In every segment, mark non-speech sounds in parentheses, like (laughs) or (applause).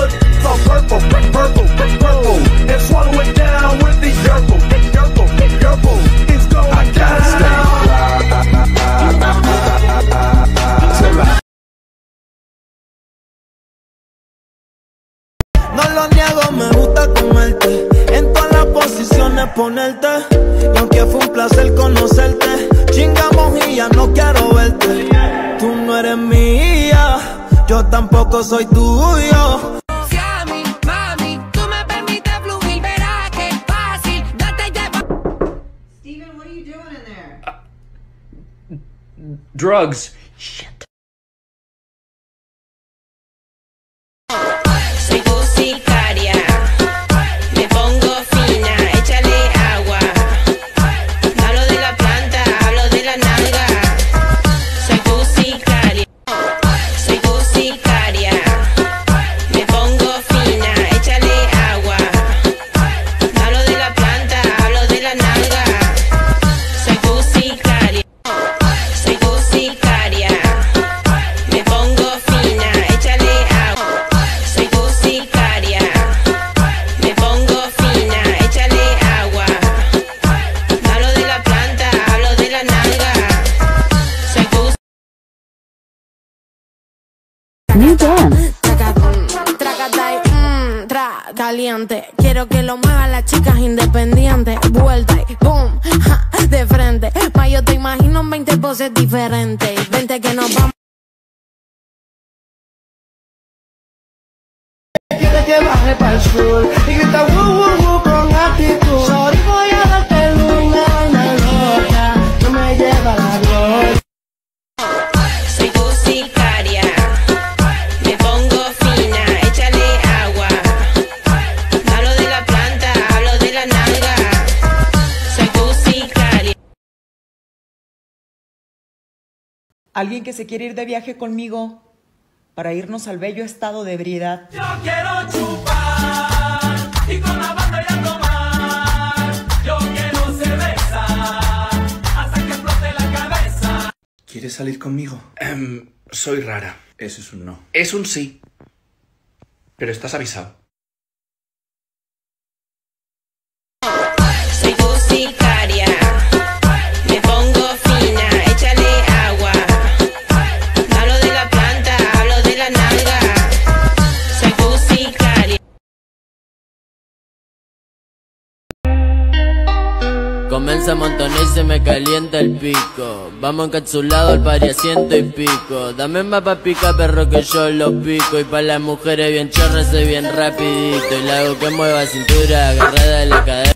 of all purple, purple, purple. And swallow it down with the purple, purple, purple. It's going down. No lo niego, me gusta comerte. En todas las posiciones ponerte. Y aunque fue un placer conocerte, chingamos y ya no quiero verte. Tú no eres mía, yo tampoco soy tuyo. Drugs. Soy tu sicaria, caliente. Quiero que lo muevan las chicas independientes. Vuelta y boom, ja, de frente. Ma yo te imagino en 20 poses diferentes. Vente que nos vamos. Quiere que baje para el sur y grita woo woo woo con actitud. Sorry, voy a Alguien que se quiere ir de viaje conmigo para irnos al bello estado de ebriedad. Yo quiero chupar y con la banda y a tomar. Yo quiero cerveza hasta que explote la cabeza. ¿Quieres salir conmigo? Em, soy rara. Eso es un no. Es un sí. Pero estás avisado. Comienza a montonar y se me calienta el pico. Vamos encapsulado al pari a ciento y pico. Dame más pa' pica, perro, que yo lo pico. Y pa' las mujeres bien chorras, soy bien rapidito. Y la hago que mueva cintura, agarrada de la cadera.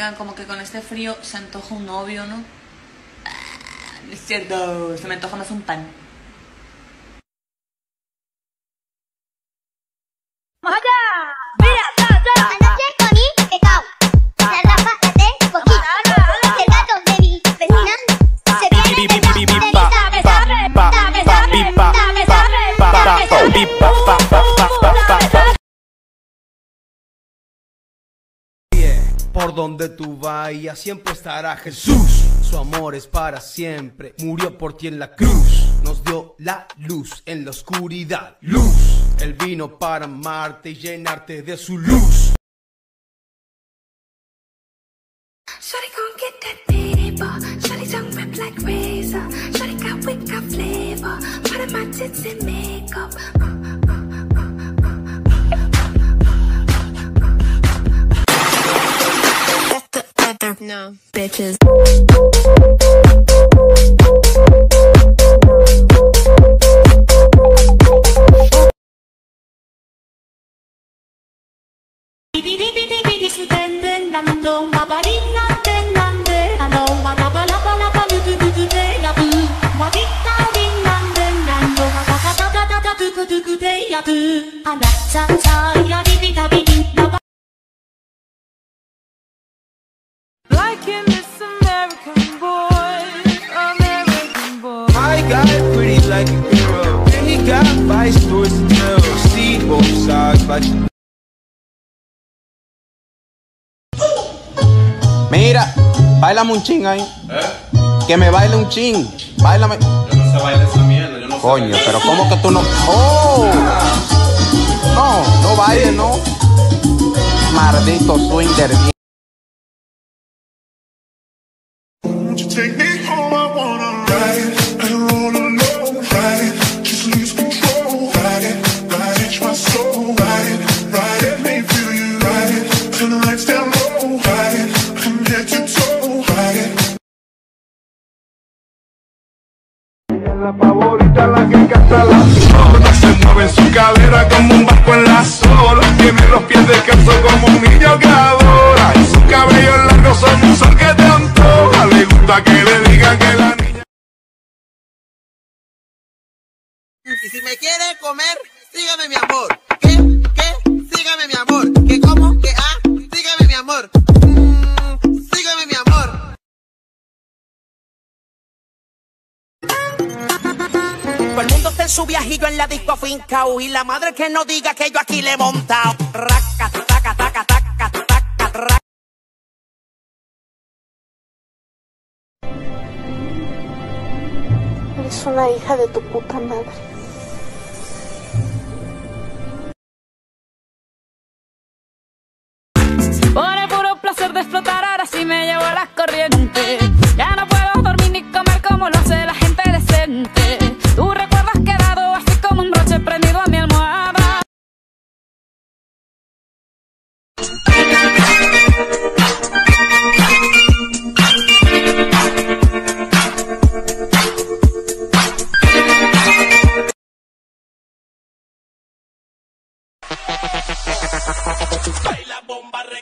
Oigan, como que con este frío se antoja un novio, ¿no? Ah, no es cierto, se me antoja más un pan. 啊 Por donde tú vayas siempre estará Jesús. Su amor es para siempre. Murió por ti en la cruz. Nos dio la luz en la oscuridad. Luz. Él vino para amarte y llenarte de su luz. No, bitches. Like this American boy, American boy. I got pretty like a girl. And he got stories to tell. See both sides, but Mira, bailame un ching ahí. Que me baile un ching. Bailame. Yo no sé bailar esa mierda, yo no sé Coño, bailar. pero ¿cómo que tú no? ¡Oh! No, no bailes, no. Maldito swinger. La favorita, la que canta la sola Se mueve en su cadera como un barco en la sola Tiene los pies descalzos como un niño que adora Y su cabello largo son un sol que te antoja Le gusta que le digan que la niña Y si me quiere comer, sígame mi amor. ¿Qué? ¿Qué? Sígame mi amor. ¿Qué cómo? ¿Qué ah? Sígame mi amor. Mm, sígame mi amor. Todo el mundo está en su viajillo en la disco fincao y la madre que no diga que yo aquí le he montado. Raca, Eres una hija de tu puta madre. Por el puro placer de explotar, ahora sí me llevo las corrientes. Ya no puedo dormir ni comer como lo hace la gente decente. bomba re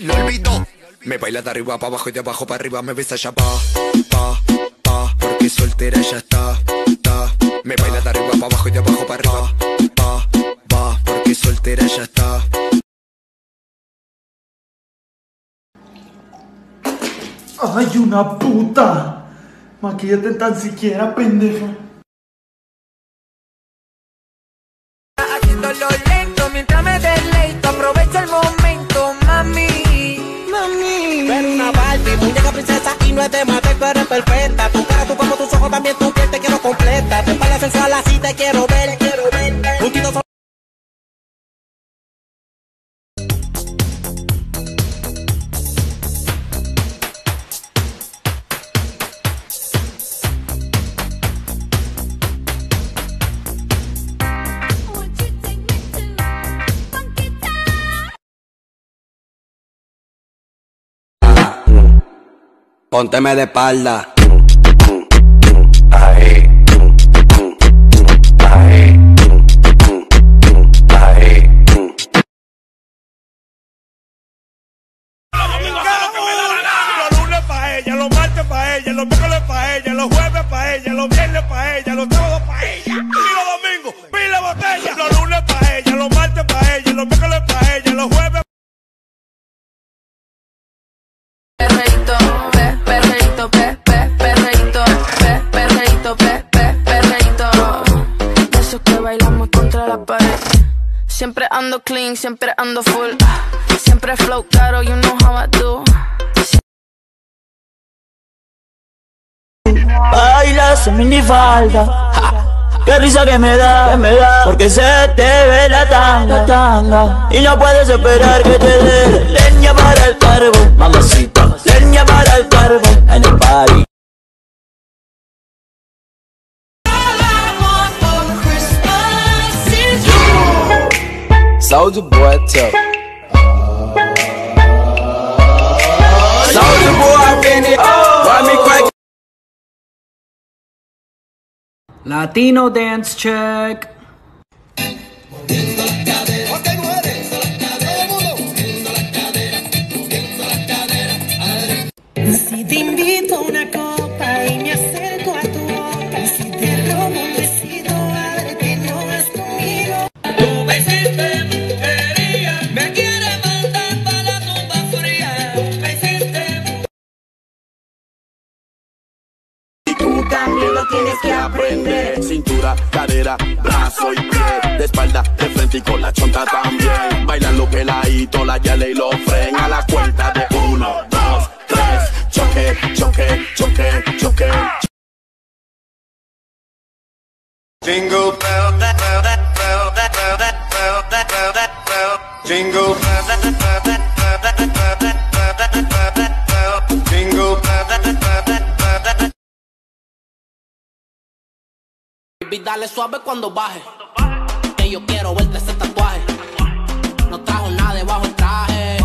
lo olvidó. Me baila de arriba para abajo y de abajo para arriba, me besa ya pa, pa, pa, porque soltera ya está, está. Me baila de arriba para abajo y de abajo para arriba, pa, pa, porque soltera ya está. Ay, una puta. Maquillate tan siquiera, pendeja. De tú eres perfecta. Tu cara, tu cuerpo, tus ojos, también tu piel te quiero completa. Te espalda sensual así te quiero ver. Pónteme de espalda. Los lunes pa' ella, los martes pa' ella, los miércoles pa' ella, los jueves pa' ella, los viernes pa' ella, los sábados pa' ella pe, perreíto, pe, pe, perreíto, pe, perreíto, pe, pe, perreíto. De esos que bailamos contra la pared. Siempre ando clean, siempre ando full. Siempre flow caro, you know how I do. Baila esa minifalda ja. Qué risa que me da, que me da Porque se te ve la tanga, tanga Y no puedes esperar que te dé Leña para el carbón, mamacita Leña para el carbón En el party Soldier boy, tough. Soldier boy, I been it. Why me? Latino dance check. Cadera, brazo y pie De espalda, de frente y con la chonta también Bailando peladito, la yale y lo fren A la cuenta de uno, dos, tres Choque, choque, choque, choque Jingle bell, bell, bell, bell, bell, bell, bell, bell, bell. Jingle bell, Baby, dale suave cuando baje. Que yo quiero verte ese tatuaje. No trajo nada debajo el traje.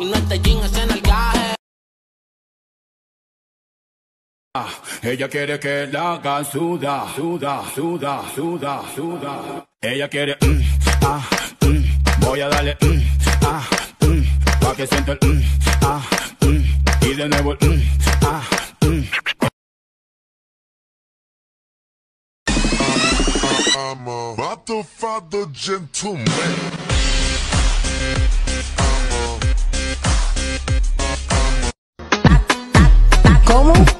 Y no este jean es en el gaje. Ah, Ella quiere que la haga suda, suda, suda, suda, suda. Ella quiere, mm, ah, mm, voy a darle, mm, ah, mm, pa' que sienta el, mm, ah, mm, y de nuevo el, ah, I'm a motherfucker gentleman. ¿Cómo?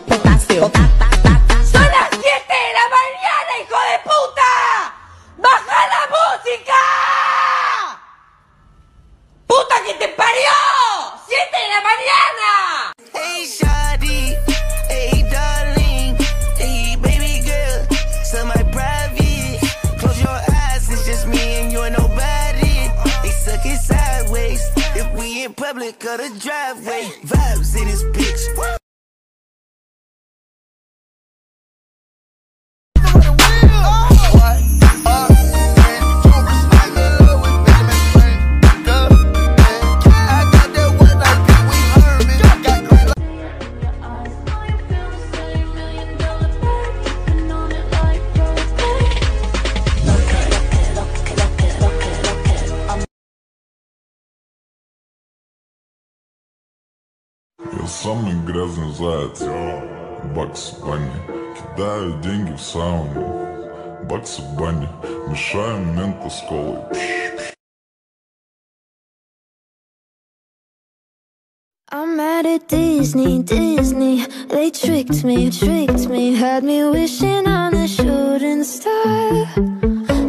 I'm mad at Disney, Disney. They tricked me, tricked me. Had me wishing on a shooting star.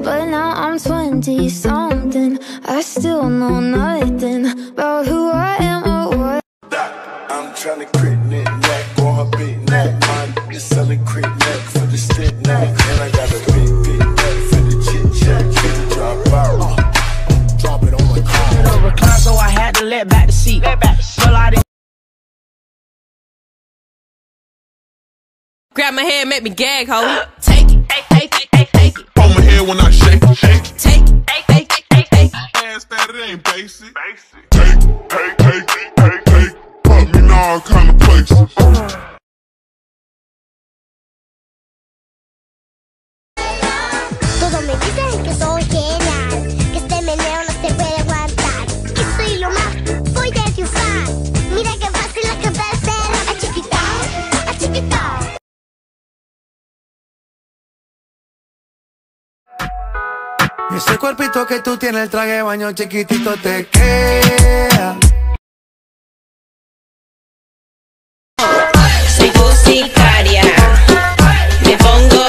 But now I'm 20 something. I still know nothing about who I am or what. I'm tryna crit knit neck on her big neck My nigga selling crit neck for the stick neck And I I had to let back the seat. Well, I didn't. Grab my head, make me gag, ho. Take it, take it, take it, take it. On my head when I shake it, shake it Take it, take it, take it, take it. Ass that it ain't basic Basic Take, take, take, take, take Put me in all kind of places Todos me dicen que soy genial, que este meneo Ese cuerpito que tú tienes, el traje de baño chiquitito te queda. Soy tu sicaria. Me pongo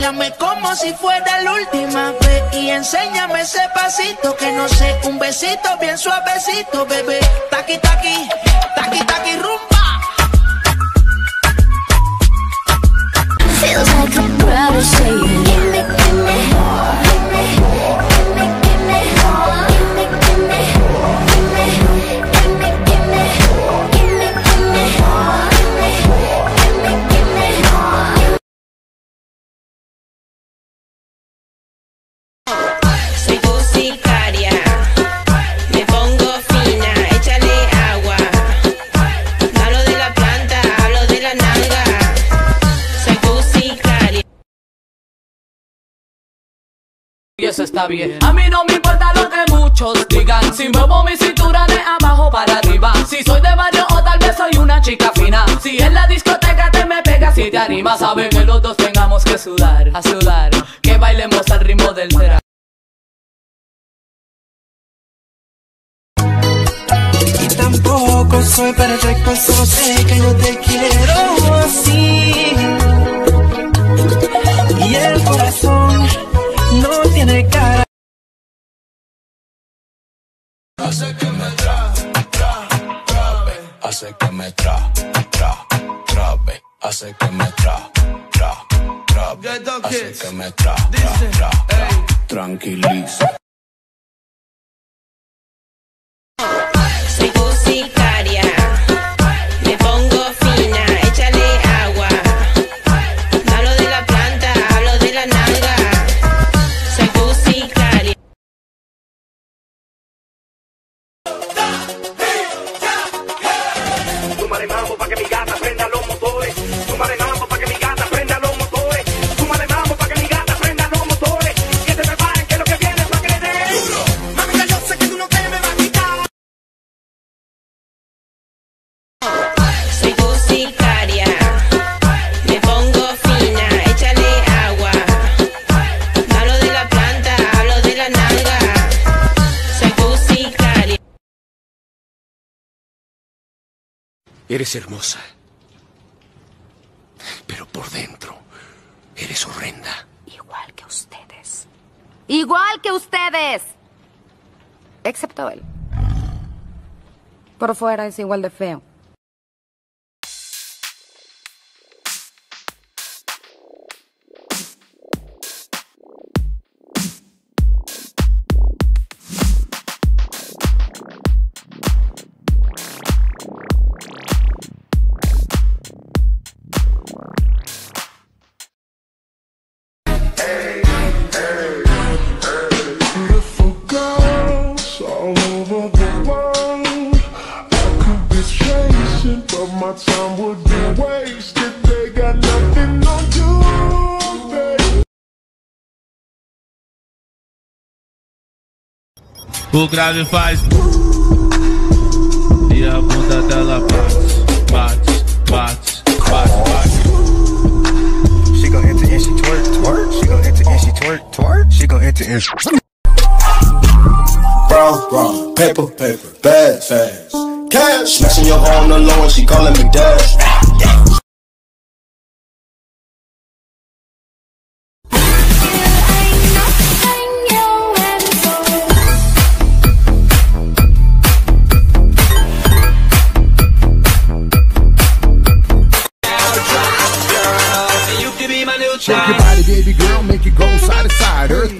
Dame como si fuera la última vez y enséñame ese pasito que no sé, un besito bien suavecito, bebé. Taqui taqui, taqui taqui rumba. Feels like a Me pongo fina, échale agua. Hablo de la planta, hablo de la nalga. Soy tu. Y eso está bien. A mí no me importa lo que muchos digan. Si muevo mi cintura de abajo para arriba. Si soy de barrio o tal vez soy una chica fina. Si en la discoteca te me pegas y te animas, sabe que los dos tengamos que sudar. A sudar. Que bailemos al ritmo del drag. Tampoco soy perfecto, solo sé que yo te quiero Eres hermosa. Pero por dentro, eres horrenda. Igual que ustedes. Igual que ustedes. Excepto él. Por fuera es igual de feo. O grave faz e a bunda dela bate, bate, bate, bate, bate. She gon' enter and she twerk, twerk. She gon' enter and she twerk, twerk. She gon' enter and she. Brown, brown, paper, paper, bad, fast. Cash, smashing your hoe on the low and she calling me dash. Shake your body, baby girl, make it go side to side. Earthquake,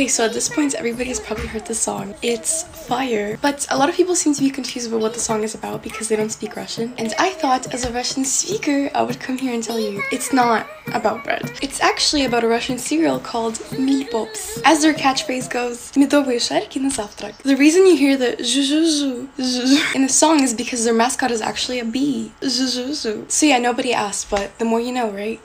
Okay, so at this point, everybody has probably heard the song. It's Fire. But a lot of people seem to be confused about what the song is about because they don't speak Russian. And I thought, as a Russian speaker, I would come here and tell you it's not about bread. It's actually about a Russian cereal called Miel Pops. As their catchphrase goes, The reason you hear the zhu in the song is because their mascot is actually a bee. Zhu So yeah, nobody asked, but the more you know, right?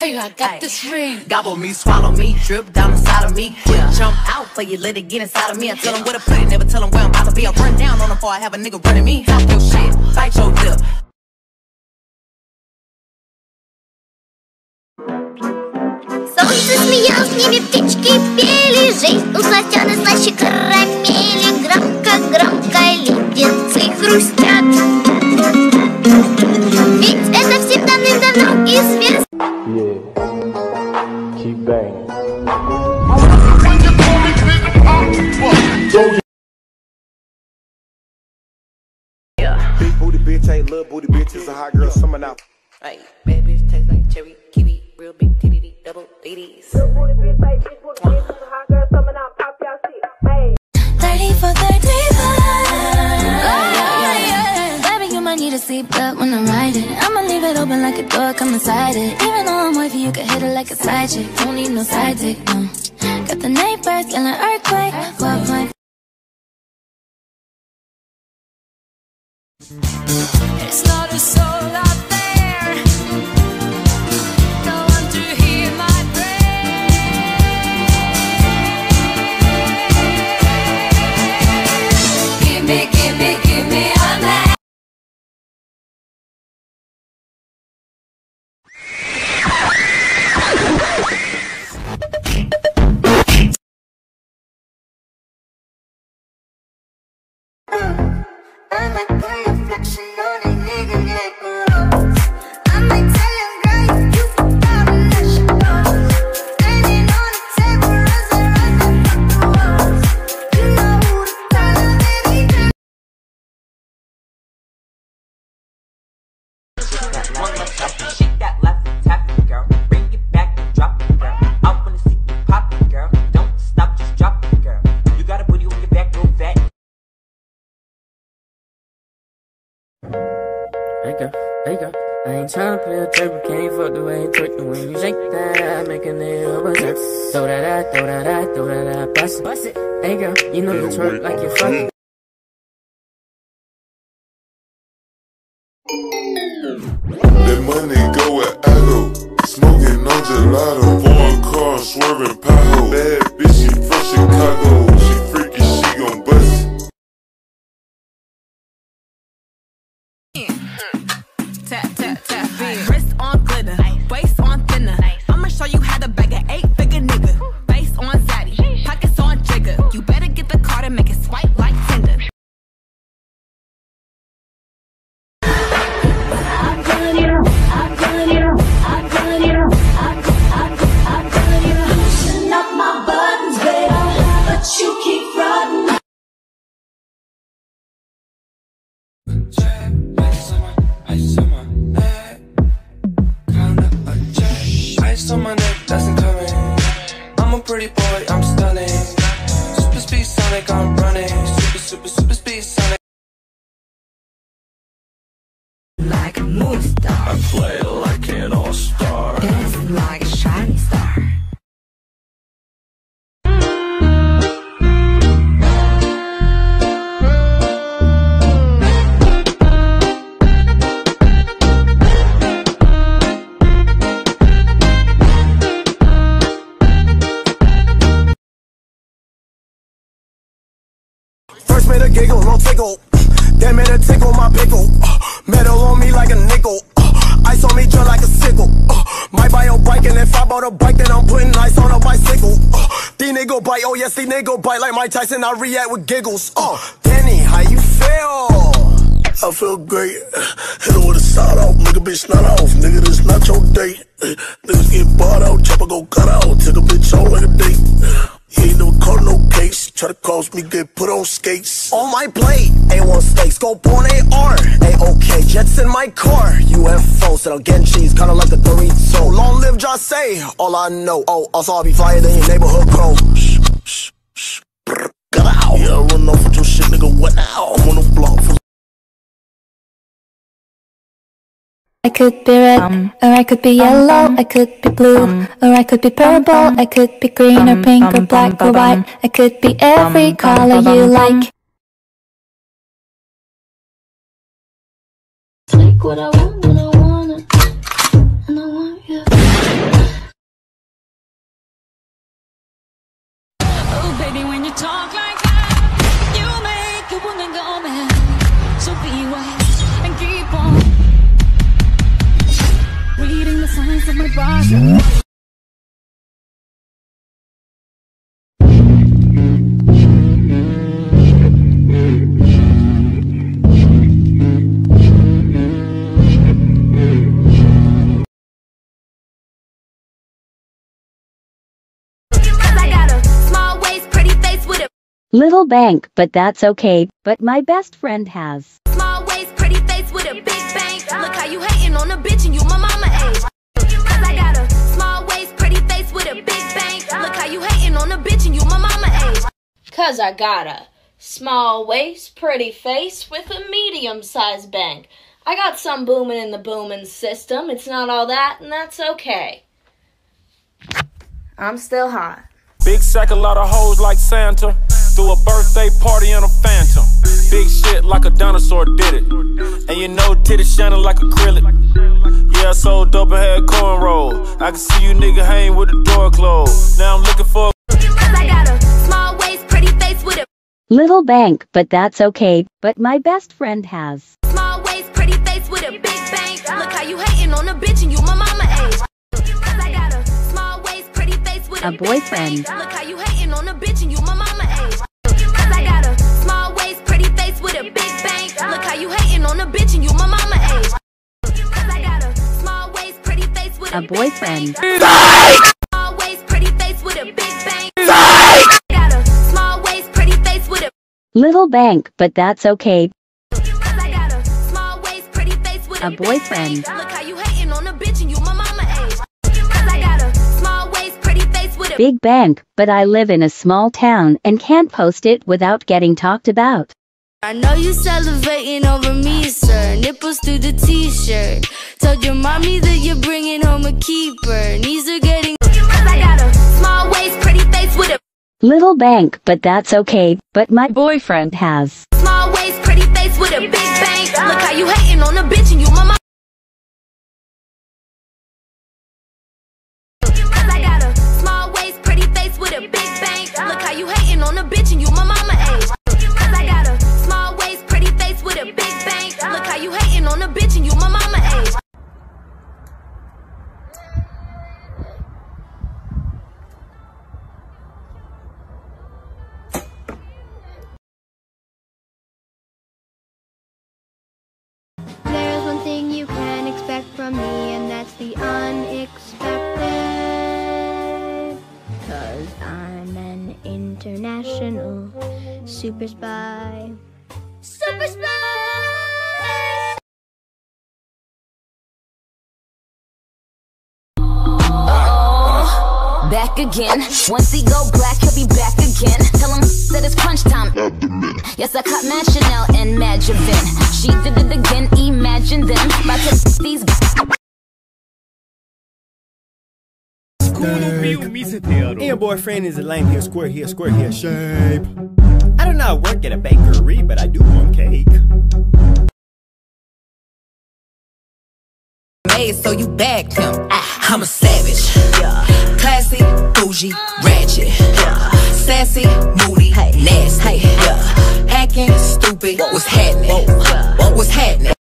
Hey, I got this ring. Gobble me, swallow me, drip down inside of me. Quick jump out for you, let it get inside of me. I tell them where to put it, never tell them where I'm about to be. I run down on them before I have a nigga running me. Talk your shit, bite your lip. Солнце смеялось, в небе птички пели Жизнь усластена слаще карамели Громко-громко леденцы хрустят Yeah. Keep banging. Yeah. Big booty bitch ain't little booty bitch, it's a hot girl summer now. Hey, bad bitch taste like cherry, kiwi, real big titty, double titties. 30 for 35 might need when I'm riding. I'ma leave it open like a door, come inside it. Even though I'm wifey, you can hit it like a side chick. Don't need no side dick, no. Got the neighbors yelling earthquake. Walk my It's not a soul out there. One ain't tryna play a but can't fuck the way you twerk the way you shake that, make a nigga berserk. Throw that out, throw that out, throw that out, bust it, bust it. Hey girl, you know you twerk like you fucking. That money go where I go. Smoking on gelato. Foreign car swerving pothole. Bad bitch, she from Chicago. Ice on my neck, that's incoming. I'm a pretty boy, I'm stunning. Super speed Sonic, I'm running. Super, super, super speed Sonic. Like a movie star. I play like an all star. Dancing like ice on me just like a sickle. Uh, might buy a bike and if I bought a bike, then I'm putting ice on a bicycle. Uh, these nigga bite, oh yes, these nigga bite like Mike Tyson. I react with giggles. Uh, Danny, how you feel? I feel great. Hit her with a side off, nigga bitch not off. Nigga, this not your date. Niggas get bought out, chopper go cut out. Take a bitch on like a date. He ain't never caught no case. Try to cross me, get put on skates. On my plate, A1 steaks, go porn AR. A-OK, jets in my car. UFO, I'm getting cheese, kinda like a Dorito. Long live say all I know. Oh, also I'll be flyer than your neighborhood crow. Shh, shh, I could be red, um, or I could be um, yellow, um, I could be blue, or I could be purple, I could be green or pink or black or white, I could be every color you like. Take what I want when I want it, and I want you. Oh, baby, when you talk like that, you make a woman go mad. So be a Little bank, but that's okay. But my best friend has. You hating on a bitch and you my mama age. Cause I got a small waist, pretty face with a medium sized bang. I got some booming in the booming system. It's not all that, and that's okay. I'm still hot. Big sack, a lot of hoes like Santa. Threw a birthday party in a phantom. Big shit like a dinosaur did it. And you know, titty shining like acrylic. Yeah, I sold dope and had cornrow. I can see you nigga hang with the door closed. Now I'm looking for Little bank, but that's okay. But my best friend has. small waist, pretty face with a big bank. Look how you hating on a bitch and you my mama age. I got a small waist, pretty face with a, A boyfriend. Look how you hating on a bitch and you my mama age. I got a small waist, pretty face with a big bank. Look how you hating on a bitch and you my mama age. I got a small waist, pretty face with A a, boyfriend. A small waist, pretty face with a Big bank, but I live in a small town and can't post it without getting talked about. I know you salivating over me, sir. Nipples through the t-shirt. Told your mommy that you're bringing home a keeper. Knees are getting. I got a small waist, pretty face with a Little bank, but that's okay. But my boyfriend has. small waist, pretty face with a big bank. Look how you hating on a bitch and you mama. Bitch and you my mama age. I got a small waist, pretty face with a big bank. Look how you hating on a bitch and you my mama age. International super spy. Super spy! Back again. Once he go black, he'll be back again. Tell him that it's crunch time. Yes, I caught Mad Chanel and Mad Javin. She did it again. Imagine them. About to these. And your boyfriend is a lame here, square here, square here, shape. I do not work at a bakery, but I do want cake. Made so you bagged him. I'm a savage. Yeah. Classy, bougie, ratchet. Yeah. Sassy, moody, nasty. Yeah. Acting stupid. What's happening? What's happening?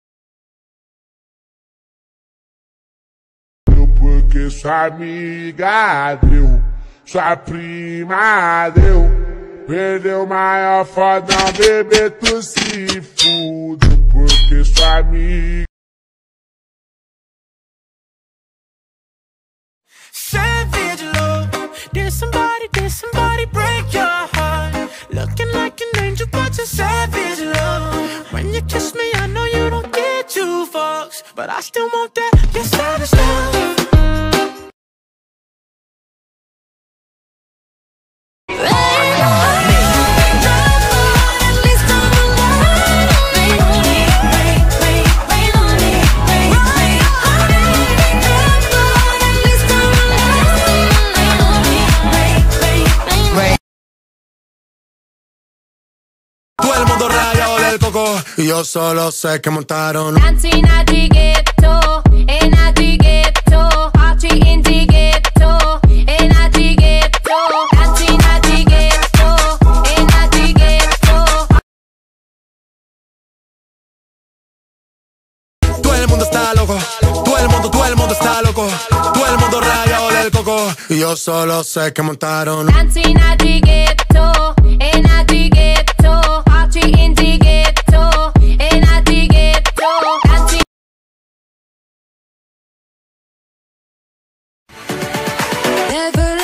Porque sua amiga deu, sua prima deu. Perdeu maior fodão, bebê, tu se fude. Porque sua amiga. Savage love. Did somebody, did somebody break your heart? Looking like an angel, but you're savage love. When you kiss me, I know you don't get two fucks, but I still want that. Your savage love. Coco y yo solo sé que montaron. Dancing at the ghetto, and at the ghetto, party in the ghetto, and at the ghetto, dancing at the ghetto, and at the ghetto. Todo el mundo está loco, todo el mundo, todo el mundo está loco, todo el mundo rayado del coco y yo solo sé que montaron. Dancing at the ghetto, Never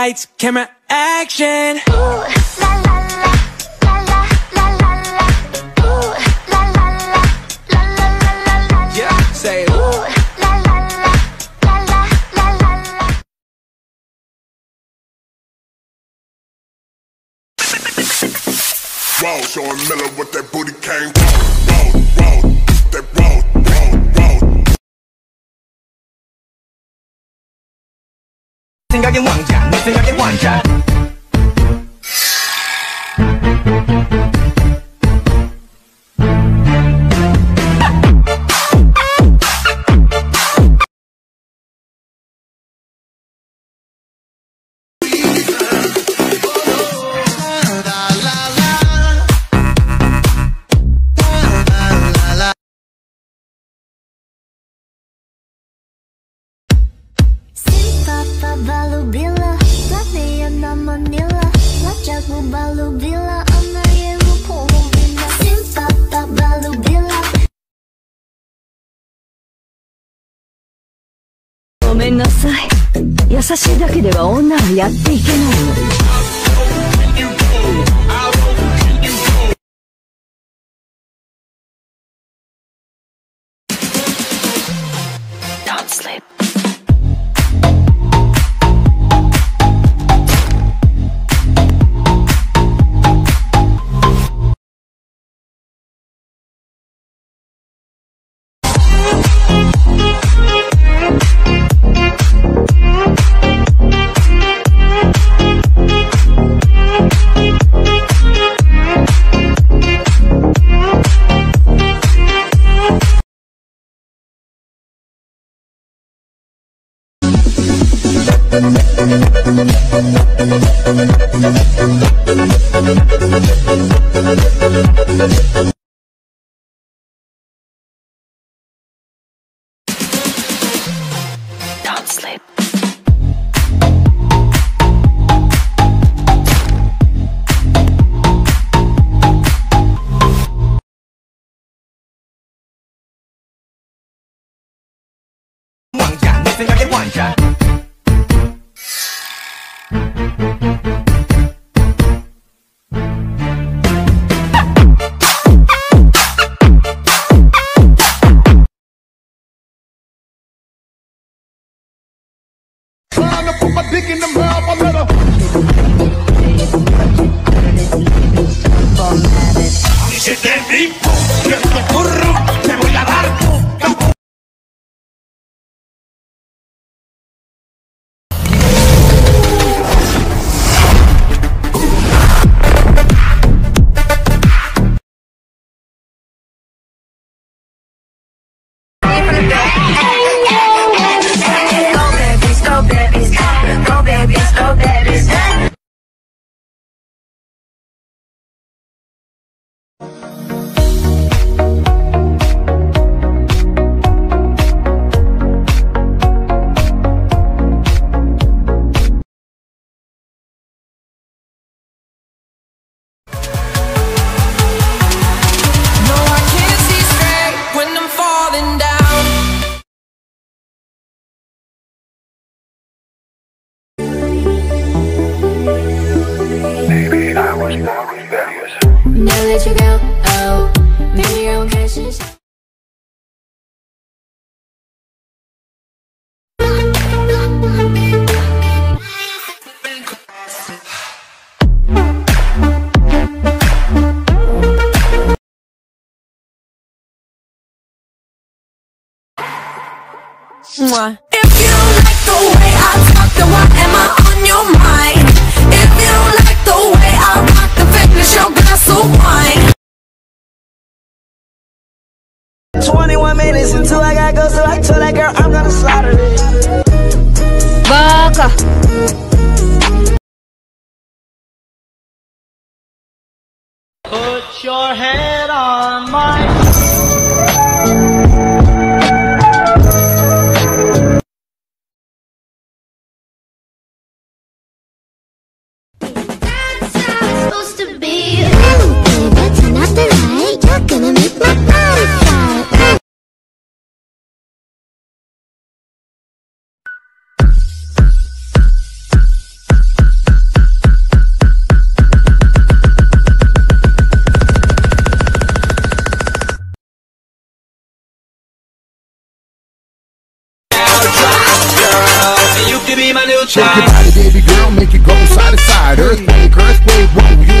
Lights, camera, action. Ooh, la la la, la la la la la. Ooh, la la la, la la la la la. Yeah, say ooh. Raw, showing Miller with that booty came raw, raw, 생각에 왕자, 내 생각에 왕자. ごめんなさい優しいだけでは女はやっていけないの。Your head real time. Shake your body, baby girl, make it go side to side. Earthquake, earthquake, whoa, you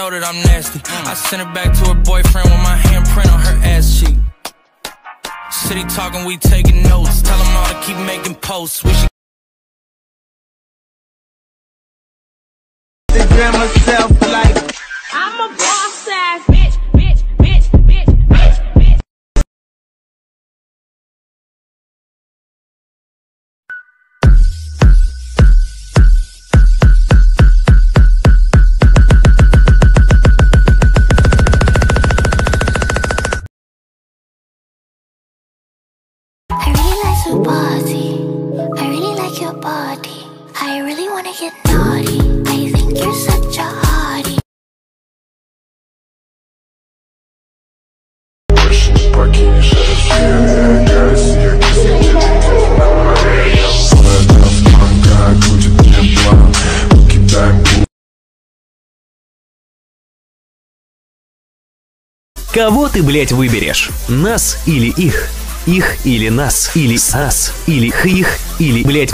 know that I'm nasty. I sent it back to her boyfriend with my handprint on her ass cheek. City talking, we taking notes. Tell them all to keep making posts. We should. Instagram myself Кого ты, блядь, выберешь? Нас или их? Их или нас? Или нас? Или их? Или, блядь,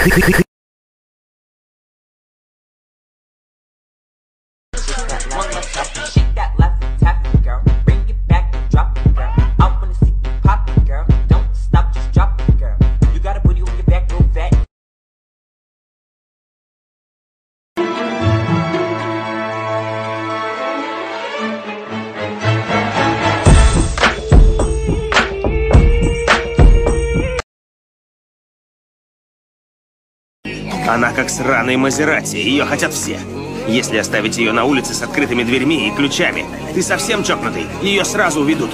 Она как сраный Мазерати, ее хотят все. Если оставить ее на улице с открытыми дверьми и ключами, ты совсем чокнутый, ее сразу уведут.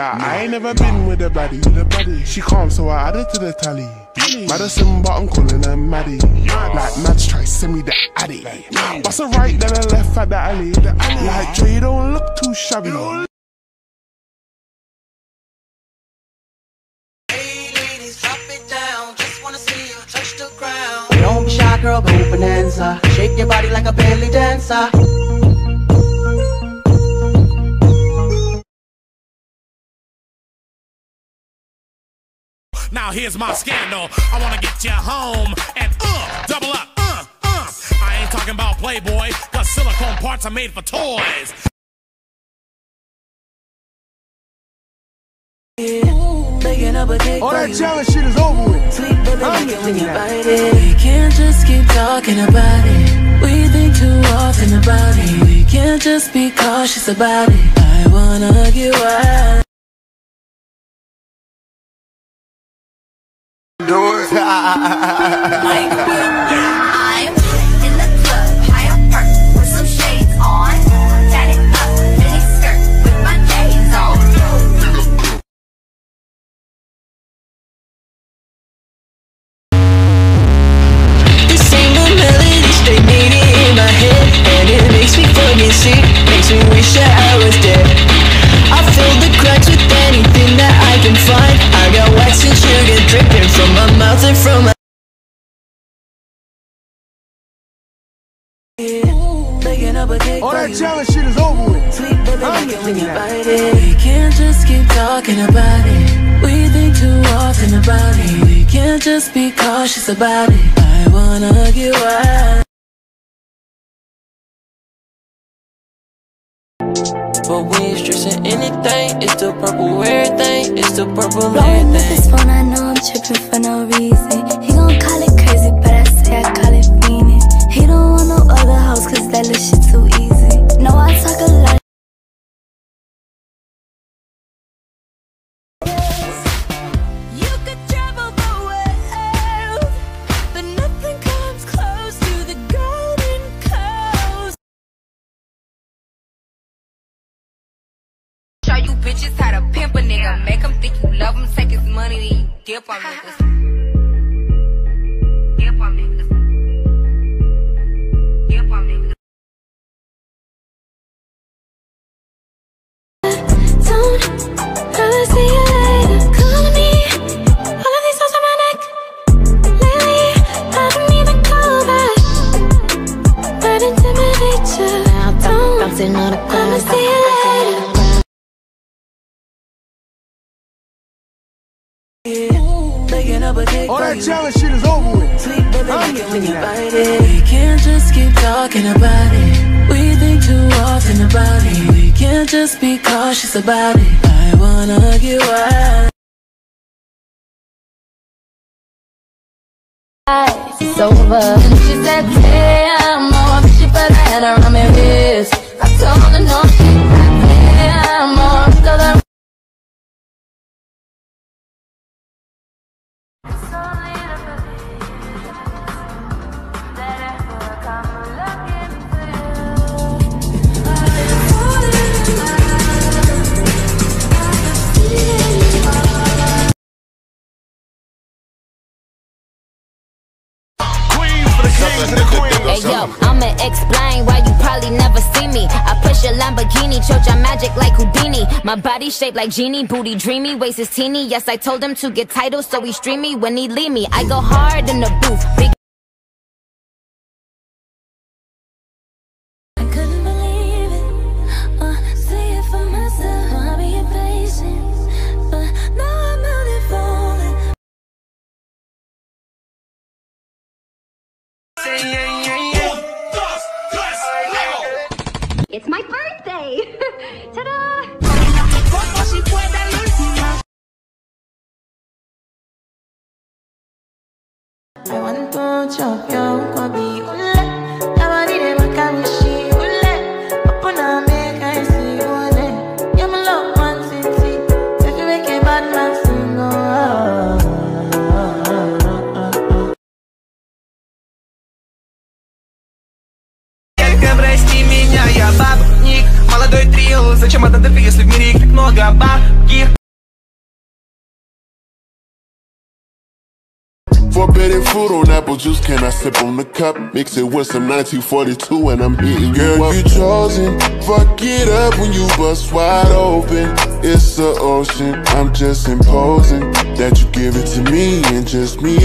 Nah, I ain't never been with a baddie. With a baddie. She calm, so I added to the tally. Madison, but I'm calling her Maddie. Like Mads try send me the addy. Bust a right, then a left at the alley. Like Dre, you don't look too shabby. Hey ladies, drop it down. Just wanna see you touch the ground. Don't be shy, girl, go bonanza. Shake your body like a belly dancer. Now here's my scandal. I wanna get you home and uh, double up, uh, uh. I ain't talking about Playboy, cause silicone parts are made for toys. All that challenge shit is over with. I'm just thinking that. We can't just keep talking about it. We think too often about it. We can't just be cautious about it. I wanna get wild. Do (laughs) it. I'm in the club, high up perk, with some shades on. Tatted up, mini skirt, with my J's on. This ain't melody straight made it in my head And it makes me fucking sick Makes me wish that I All that challenge shit is over with. I'm just thinking that. We can't just keep talking about it. We think too often about it. We can't just be cautious about it. I wanna get wild. But we ain't stressing anything. It's the purple everything. It's the purple everything. Blowing up everything. his phone, I know I'm tripping for no reason. He gon' call it No, I talk a lot. You could travel the world, but nothing comes close to the golden coast. Show you bitches how to pimp a nigga. Make him think you love him, take his money, then you dip on (laughs) niggas. About it. I wanna get wild. It's over. She said, damn, Hey yo, I'ma explain why you probably never see me. I push a Lamborghini, choke magic like Houdini. My body shaped like genie, booty dreamy, waist is teeny. Yes, I told him to get titles, so he stream me when he leave me. I go hard in the booth, big. Want to Forbidden fruit on apple juice, can I sip on the cup? Mix it with some 1942 and I'm hitting Girl, you, up. you chosen. Fuck it up when you bust wide open. It's the ocean, I'm just imposing that you give it to me and just me.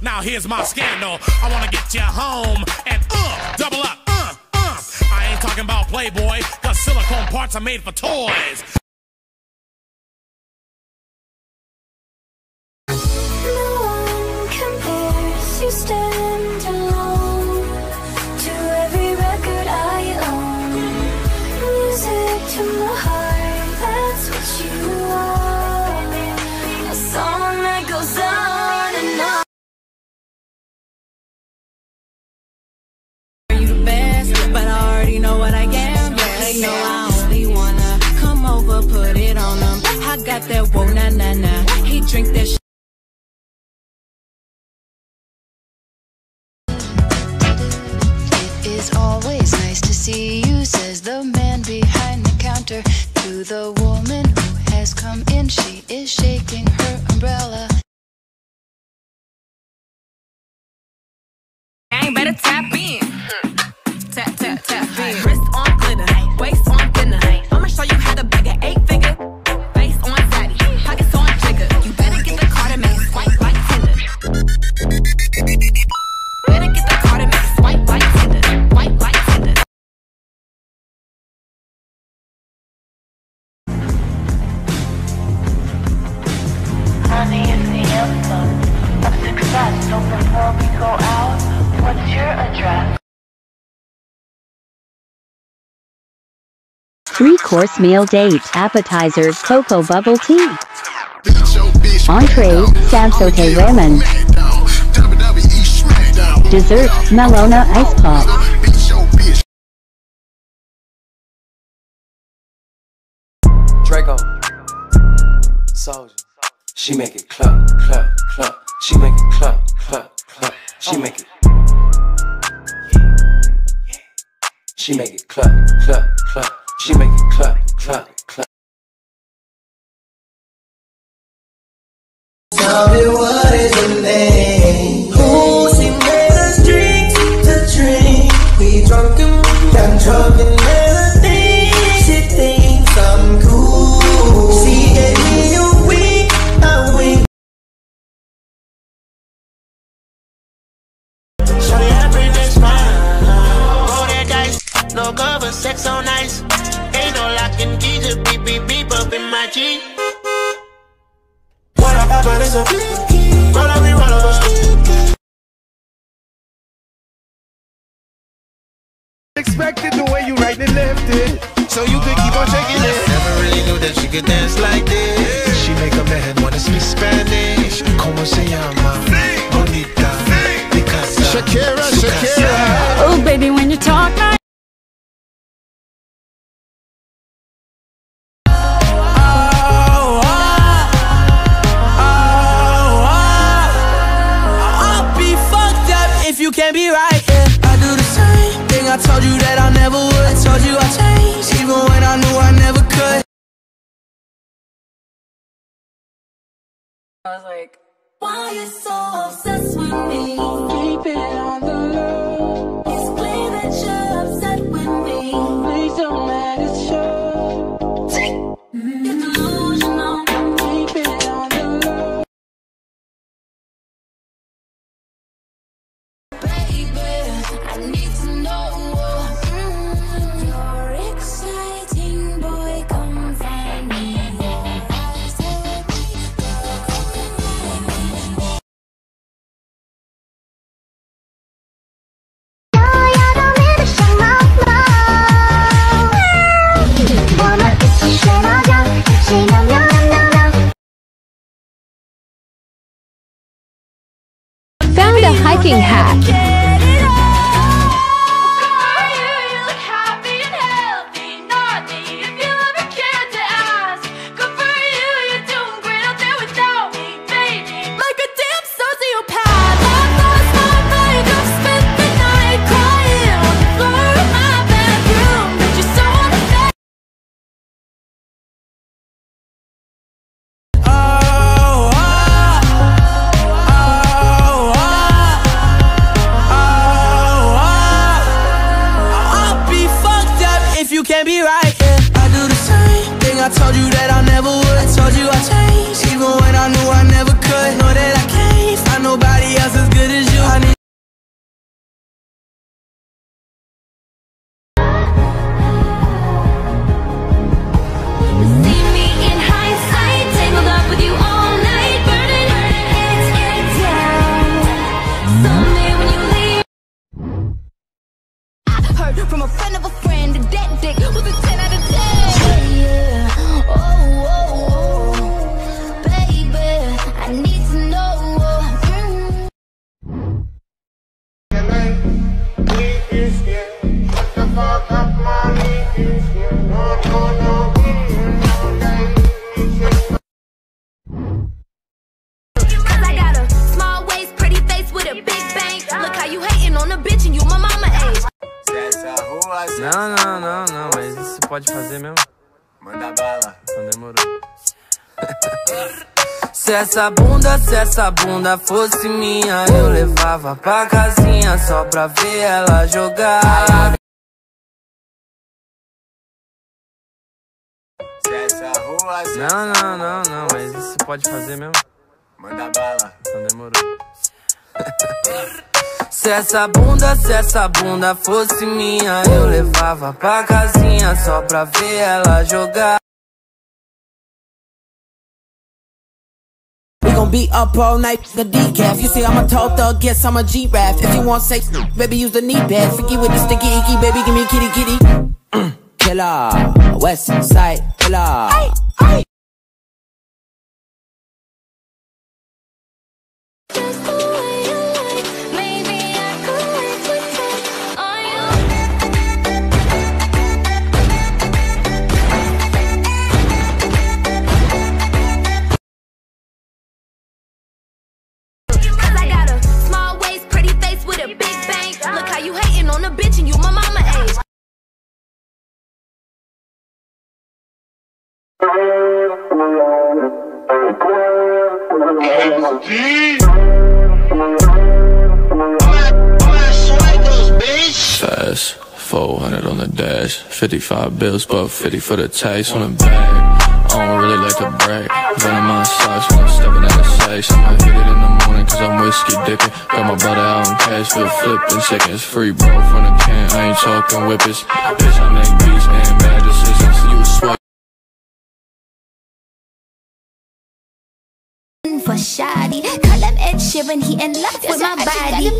Now here's my scandal. I wanna get you home and uh, double up, uh, uh. I ain't talking about Playboy, cause silicone parts are made for toys. Know what I am. They know I only wanna come over, put it on them. I got that whoa na na na. He drink that. Sh- It is always nice to see you, says the man behind the counter. To the woman who has come in, she is shaking her umbrella. Gang better tap in. Tap, tap, Three course meal date. Appetizers, cocoa bubble tea. Entree, Sansote ramen. Dessert, Melona ice pop. Draco, Soldier. She make it clap, clap, clap. She make it clap, clap, clap. She make it. She make it clap, clap, clap. She make it clap, clap, clap. Tell me what is your name? Who she made us drink to drink? We drunk and got drunk and melody. She thinks I'm cool. She gave me a week, a week. Shorty every day's fine. Roll that dice, no cover, sex on ice. Up in my G. What up, Papa? It's a roll up, we roll up. Expected the way you right and left it, so you could keep on shaking it. Never really knew that she could dance like this. She make a man wanna speak Spanish. Como se llama? Bonita. Picasa. Shakira, Shakira. Oh, baby, when you talk I told you that I never would. I told you I changed, even when I knew I never could. I was like, Why you so obsessed with me? Keep it on the low. Found a essa bunda, se essa bunda fosse minha, eu levava pra casinha só pra ver ela jogar. Não, não, não, não, mas isso pode fazer mesmo? Manda bala. Então demorou. (laughs) Se essa bunda, se essa bunda fosse minha, eu levava pra casinha só pra ver ela jogar. Be up all night, the decaf. You see, I'm a tall thug, yes, I'm a G-Rap. If you want sex, baby, use the knee pad. Freaky with the sticky icky, baby, give me kitty kitty. (clears throat) killer, west side killer. Cause a big bang. Look how you hating on a bitch and you my mama age. Fast, 400 on the dash, 55 bills, but 50 for the taste on the bag. I don't really like to brag. Venom my socks when I'm stepping out of sight. I might hit it in the morning cause I'm whiskey dipping. Got my brother out in cash, feel flipping seconds. Free bro from the can, I ain't talking whippets. Bitch, I make beats and bad decisions. You sweat. for shoddy. Call him Ed Sheeran, he in love with my body.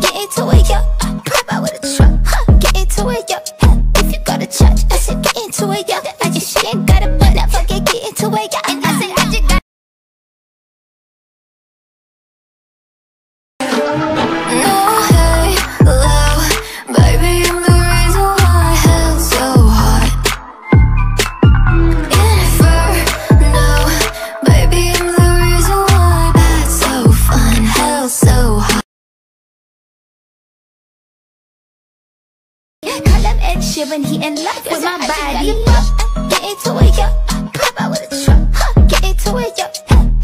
Get into it, yo. Pop out with a truck. Huh. Get into it, yo. Huh. If you go to church, I said get into it, yo. She ain't got a butt up, forget get into it, yo. And I said I just got. Call him Ed Sheeran, he in love with my body. Get into it, yo. Pop out with a truck. Huh. Get into it, yo.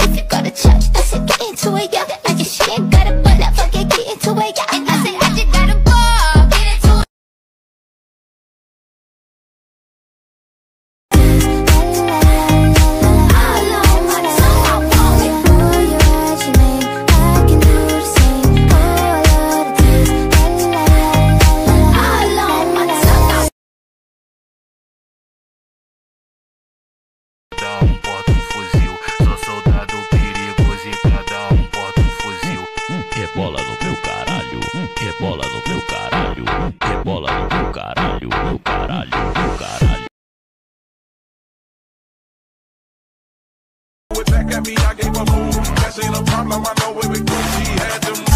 If you go to church, I said get into it, yo. I just she ain't got a butt up, forget get into it, yo. At me, I gave a move. That ain't a problem, I know where we go. She had them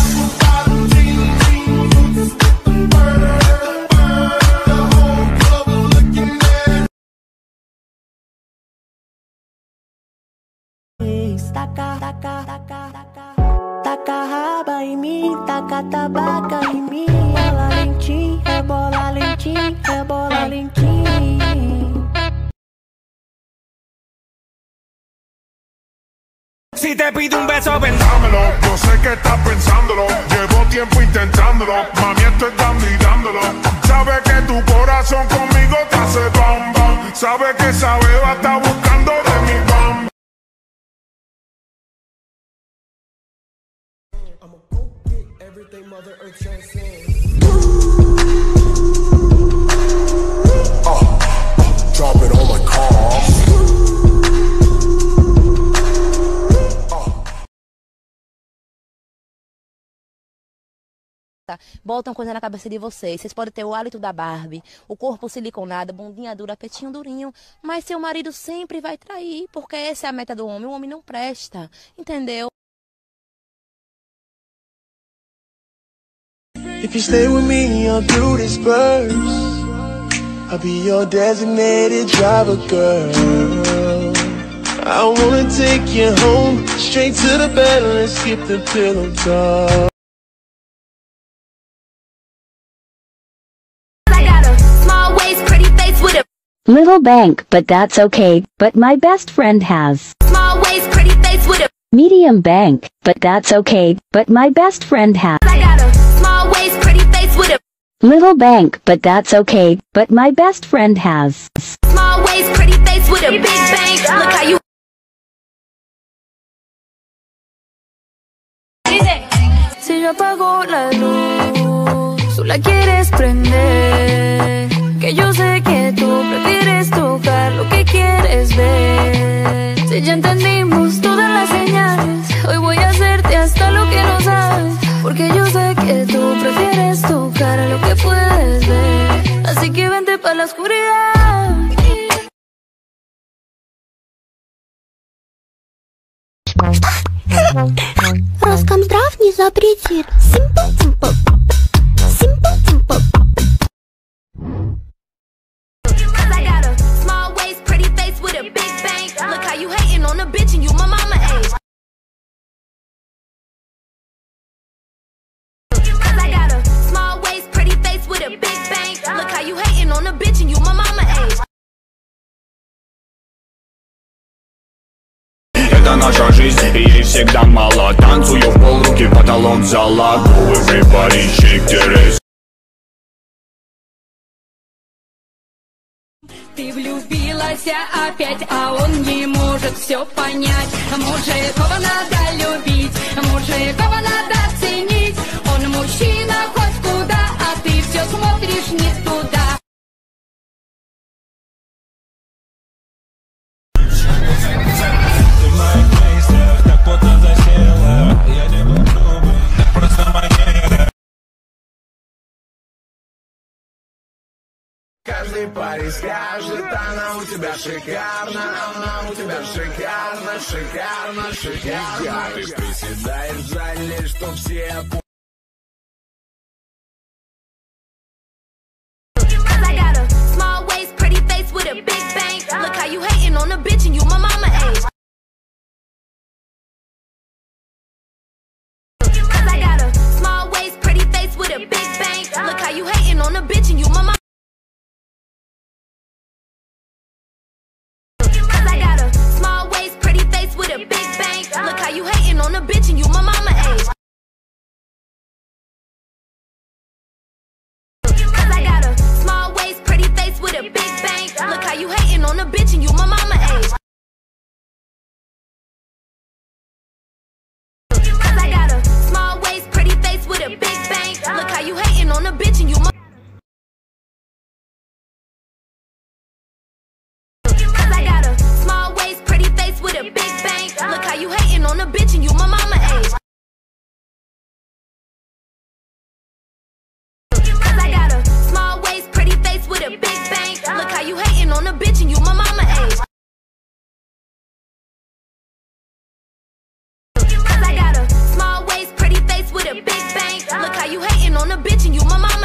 em mim, taca tabaca em mim. Ela lentinho, rebola lentinho, rebola lentinho. Si te pide un beso, ven. Dámelo, yo sé que estás pensándolo. Llevo tiempo intentándolo. Mami, estoy dando y dándolo. Sabe que tu corazón conmigo te hace bam bam. Sabe que esa beba está buscando de mi bam. Everything Mother Earth transcends. Botam coisa na cabeça de vocês. Vocês podem ter o hálito da Barbie, o corpo siliconado, bundinha dura, petinho durinho, mas seu marido sempre vai trair, porque essa é a meta do homem. O homem não presta, entendeu? If you stay with me, I'll do this first. I'll be your designated driver, girl. I wanna take you home, straight to the bed, let's skip the pillow talk. Little bank, but that's okay. But my best friend has small waist, pretty face with a. medium bank, but that's okay. But my best friend has I got a small waist, pretty face with a little bank, but that's okay. But my best friend has small waist, pretty face with a big bang. Look how you. Si yo apago la luz, tú la quieres prender. Que yo sé quieres ver. Si ya entendimos todas las señales, hoy voy a hacerte hasta lo que no sabes. Porque yo sé que tú prefieres tocar lo que puedes ver. Así que vente para la oscuridad. Роскомздрав не запретит. Симпл-тимпл. Симпл-тимпл. I how you hating on a bitch and you my mama age. I got a small waist, pretty face with a big bang. Look how you hating on a bitch and you my mama age. Это наша жизнь, и ей всегда мало Танцую в пол, руки в потолок зала Go everybody, shake their ass Ты влюбилась опять, а он не может все понять. Мужикова надо любить, мужикова надо ценить. Он мужчина хоть куда, а ты все смотришь не туда. В Каждый парень скажет, она у тебя шикарна, она у тебя шикарна, шикарна, шикарна. Ты приседаешь в зале, чтоб все I got a small waist, pretty face with a big bang. Look how you hating on a bitch and you my mama age. I got a small waist, pretty face with a big bang. Look how you hating on a bitch on a bitch and you my mom.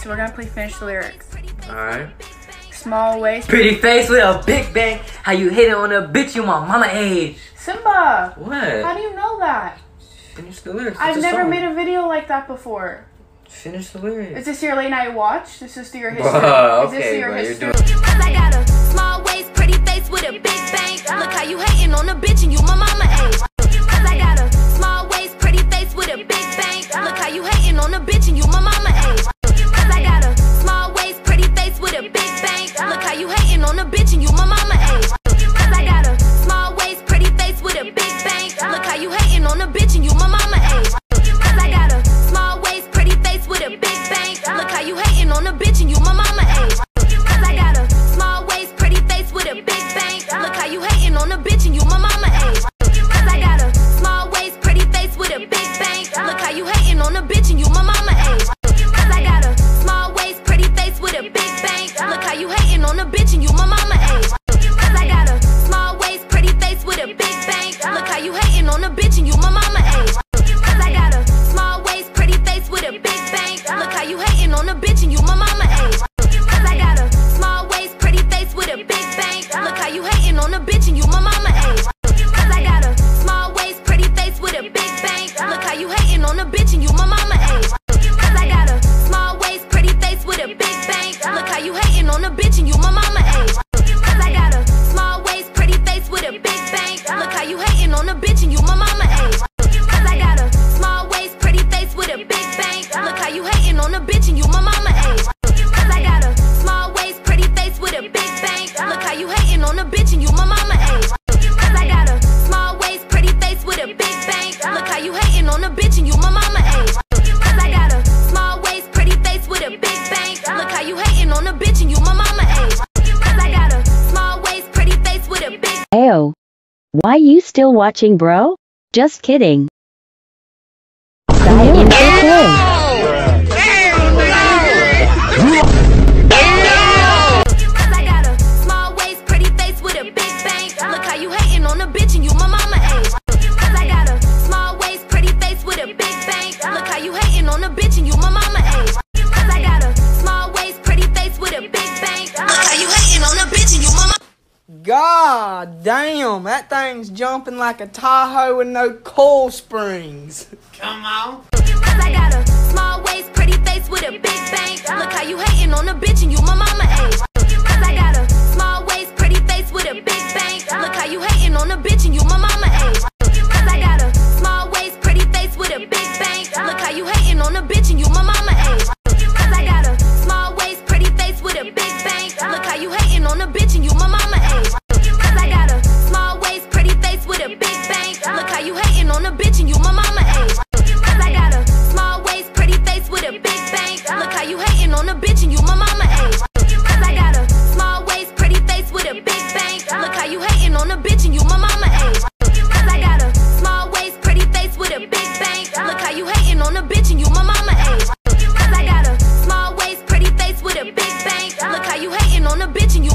so we're gonna play finish the lyrics. Alright. Small waist. Pretty face with a big bang. How you hit it on a bitch you my mama age. Simba. What? How do you know that? Finish the lyrics. It's I've never song. made a video like that before. Finish the lyrics. Is this your late night watch? This is to your history. Bruh, okay, is this your bro, history? Look how you hating on a bitch and you my mama age. Bitch and you my mama Ayo. Why you still watching bro? Just kidding. God damn, that thing's jumping like a Tahoe with no coil springs. Come on. I got a small waist, pretty face with a big bang. Look how you hating on a bitch and you my mama age. I got a small waist, pretty face with a big bang. Look how you hating on a bitch and you my mama on a bitch and you my mama age. Cause I got a small waist, pretty face with a big bang. Look how you hating on a bitch and you my mama age. Cause I got a small waist, pretty face with a big bang. Look how you hating on a bitch and you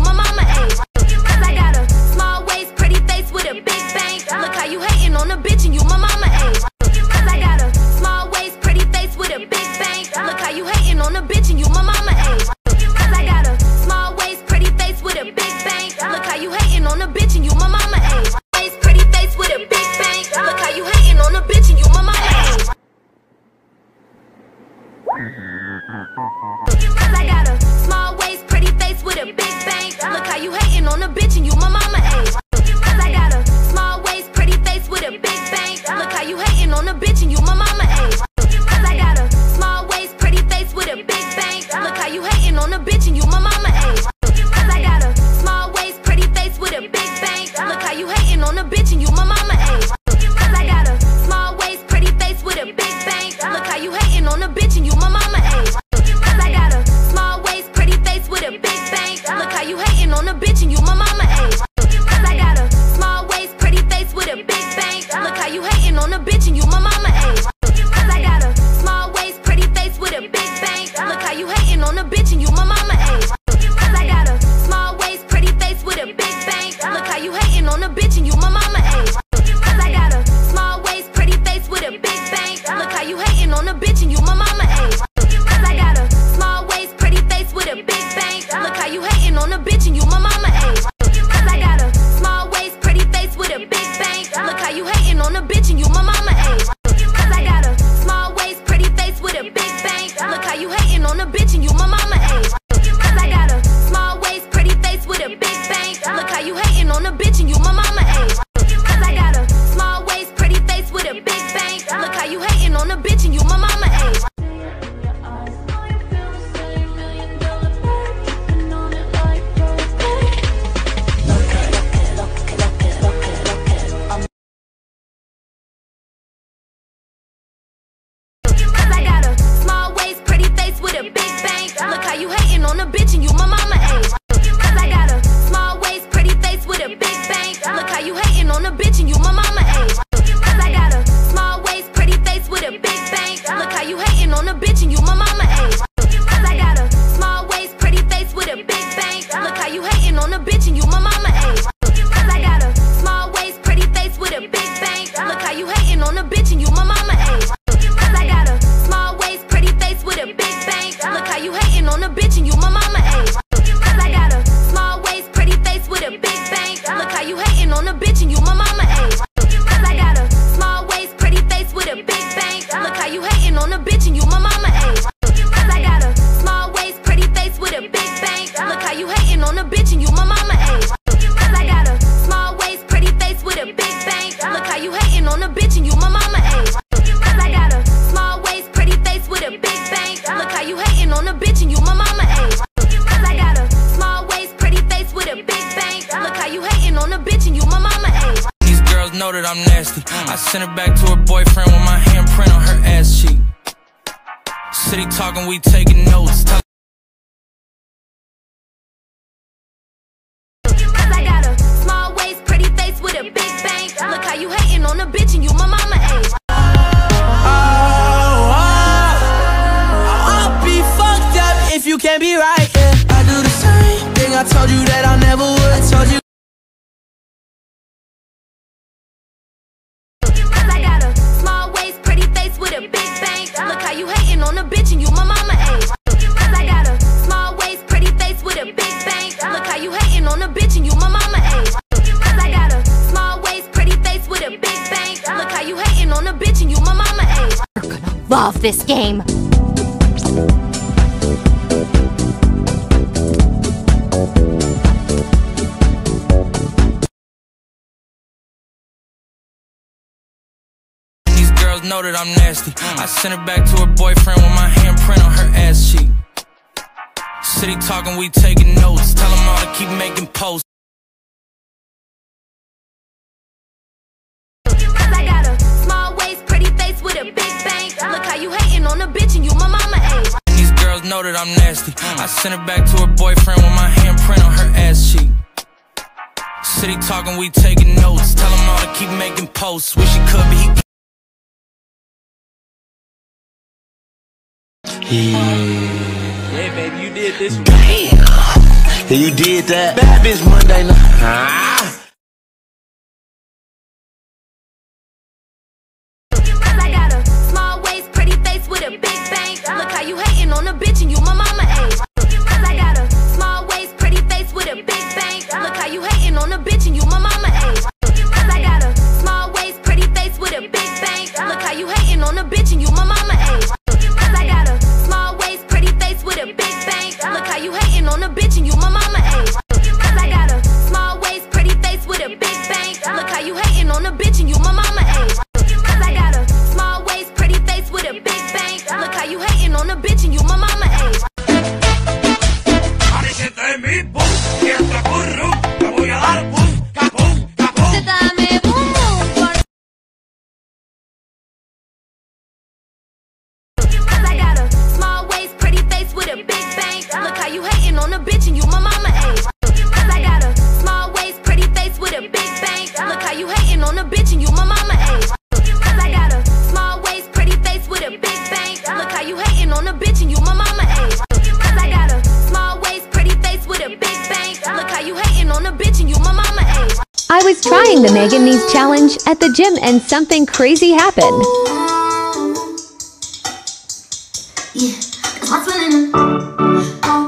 know that I'm nasty. I sent her back to her boyfriend with my handprint on her ass cheek. City talking, we taking notes. Tell them all to keep making posts. Cause I got a small waist, pretty face with a big bang. Look how you hating on a bitch and you my mama age. These girls know that I'm nasty. I sent it back to her boyfriend with my handprint on her ass cheek. City talking, we taking notes. Tell them all to keep making posts. Wish he could, but he Yeah, baby, you did this one. Damn. Yeah, you did that. Bad bitch Monday night. Ah. Cause I got a small waist, pretty face with a big bang. Look how you hating on a bitch and you my mama age. Cause I got a small waist, pretty face with a big bang. Look how you hating on a bitch and you my mama age. Cause I got a small waist, pretty face with a big bang. Look how you hating on a bitch and you my mama age. With a big bang. Look how you hating on a bitch and you my mama age. Cause I got a small waist, pretty face with a big bang. Look how you hating on a bitch and you my mama age. Cause I got a small waist, pretty face with a big bang. Look how you hating on a bitch and you my mama age. Look how you hating on a bitch and you my mama age. Cause I got a small waist, pretty face with a big bang. Look how you hating on a bitch and you my mama age. Cause I got a small waist, pretty face with a big bang. Look how you hating on a bitch and you my mama age. Cause I got a small waist, pretty face with a big bang. Look how you hating on a bitch and you my mama age. I was trying the Megan Knees challenge at the gym and something crazy happened. Yeah, cause what's winning Oh,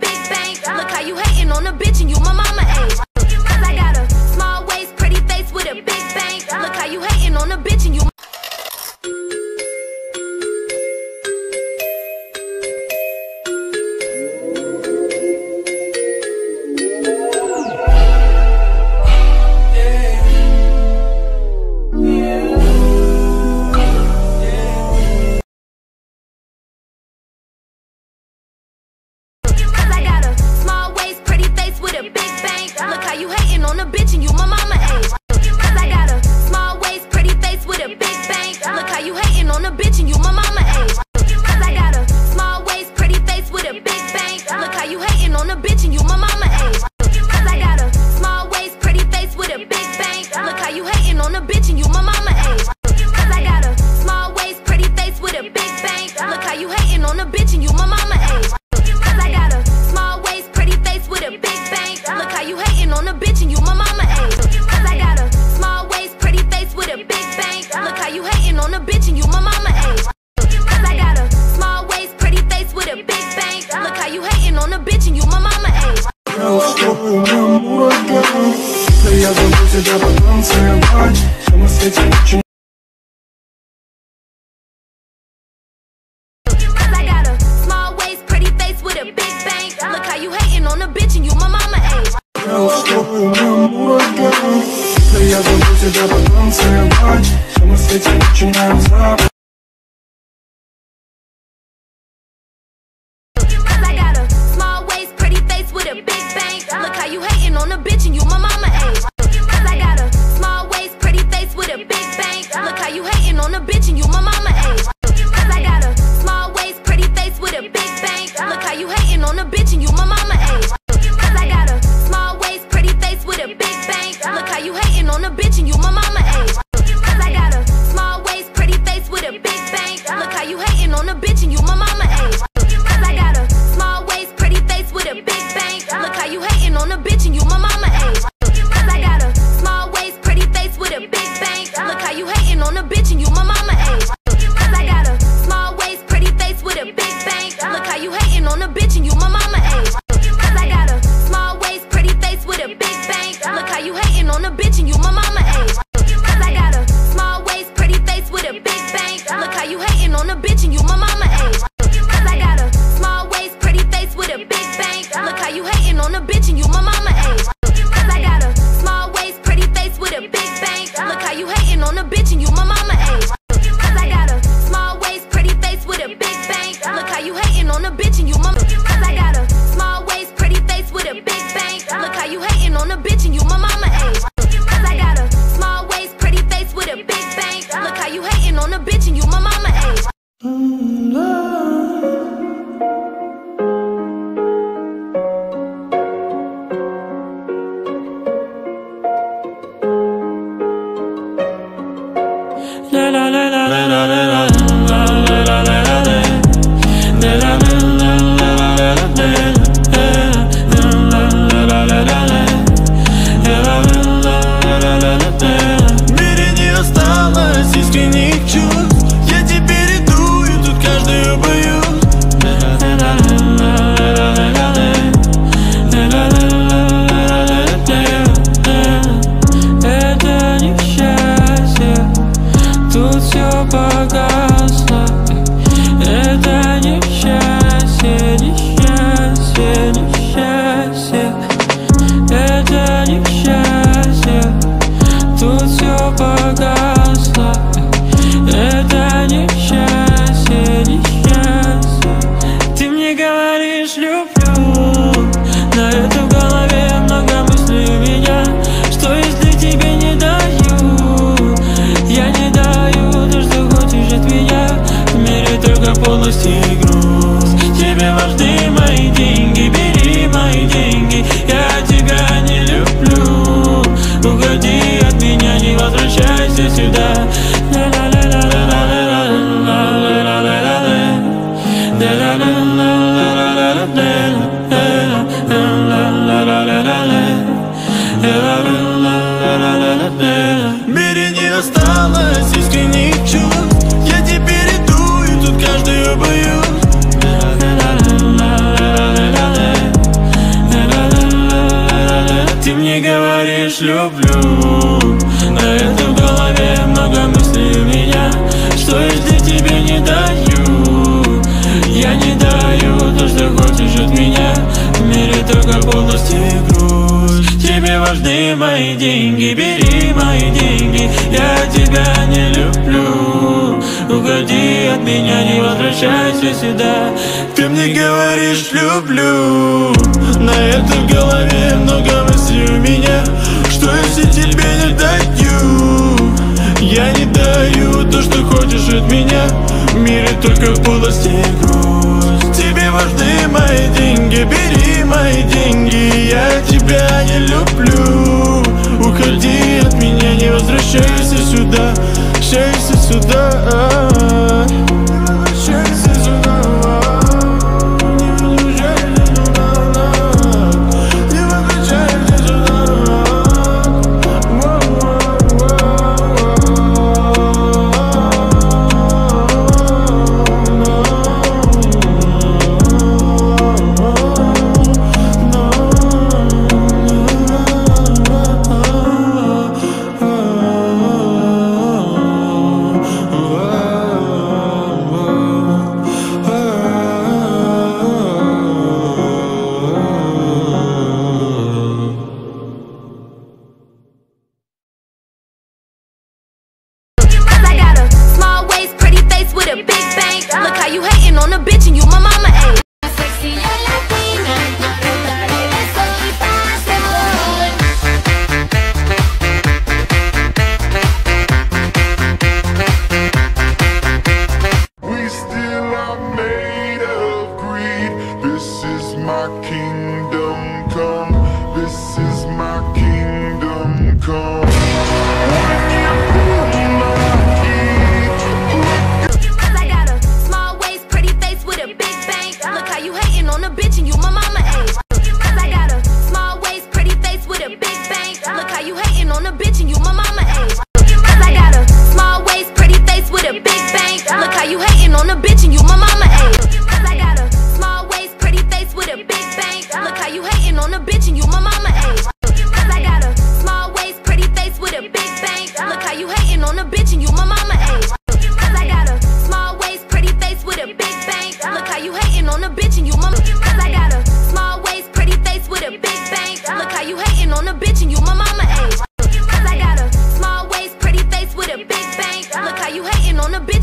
big bang. Look how you hating on a bitch and you my mama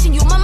watching you, my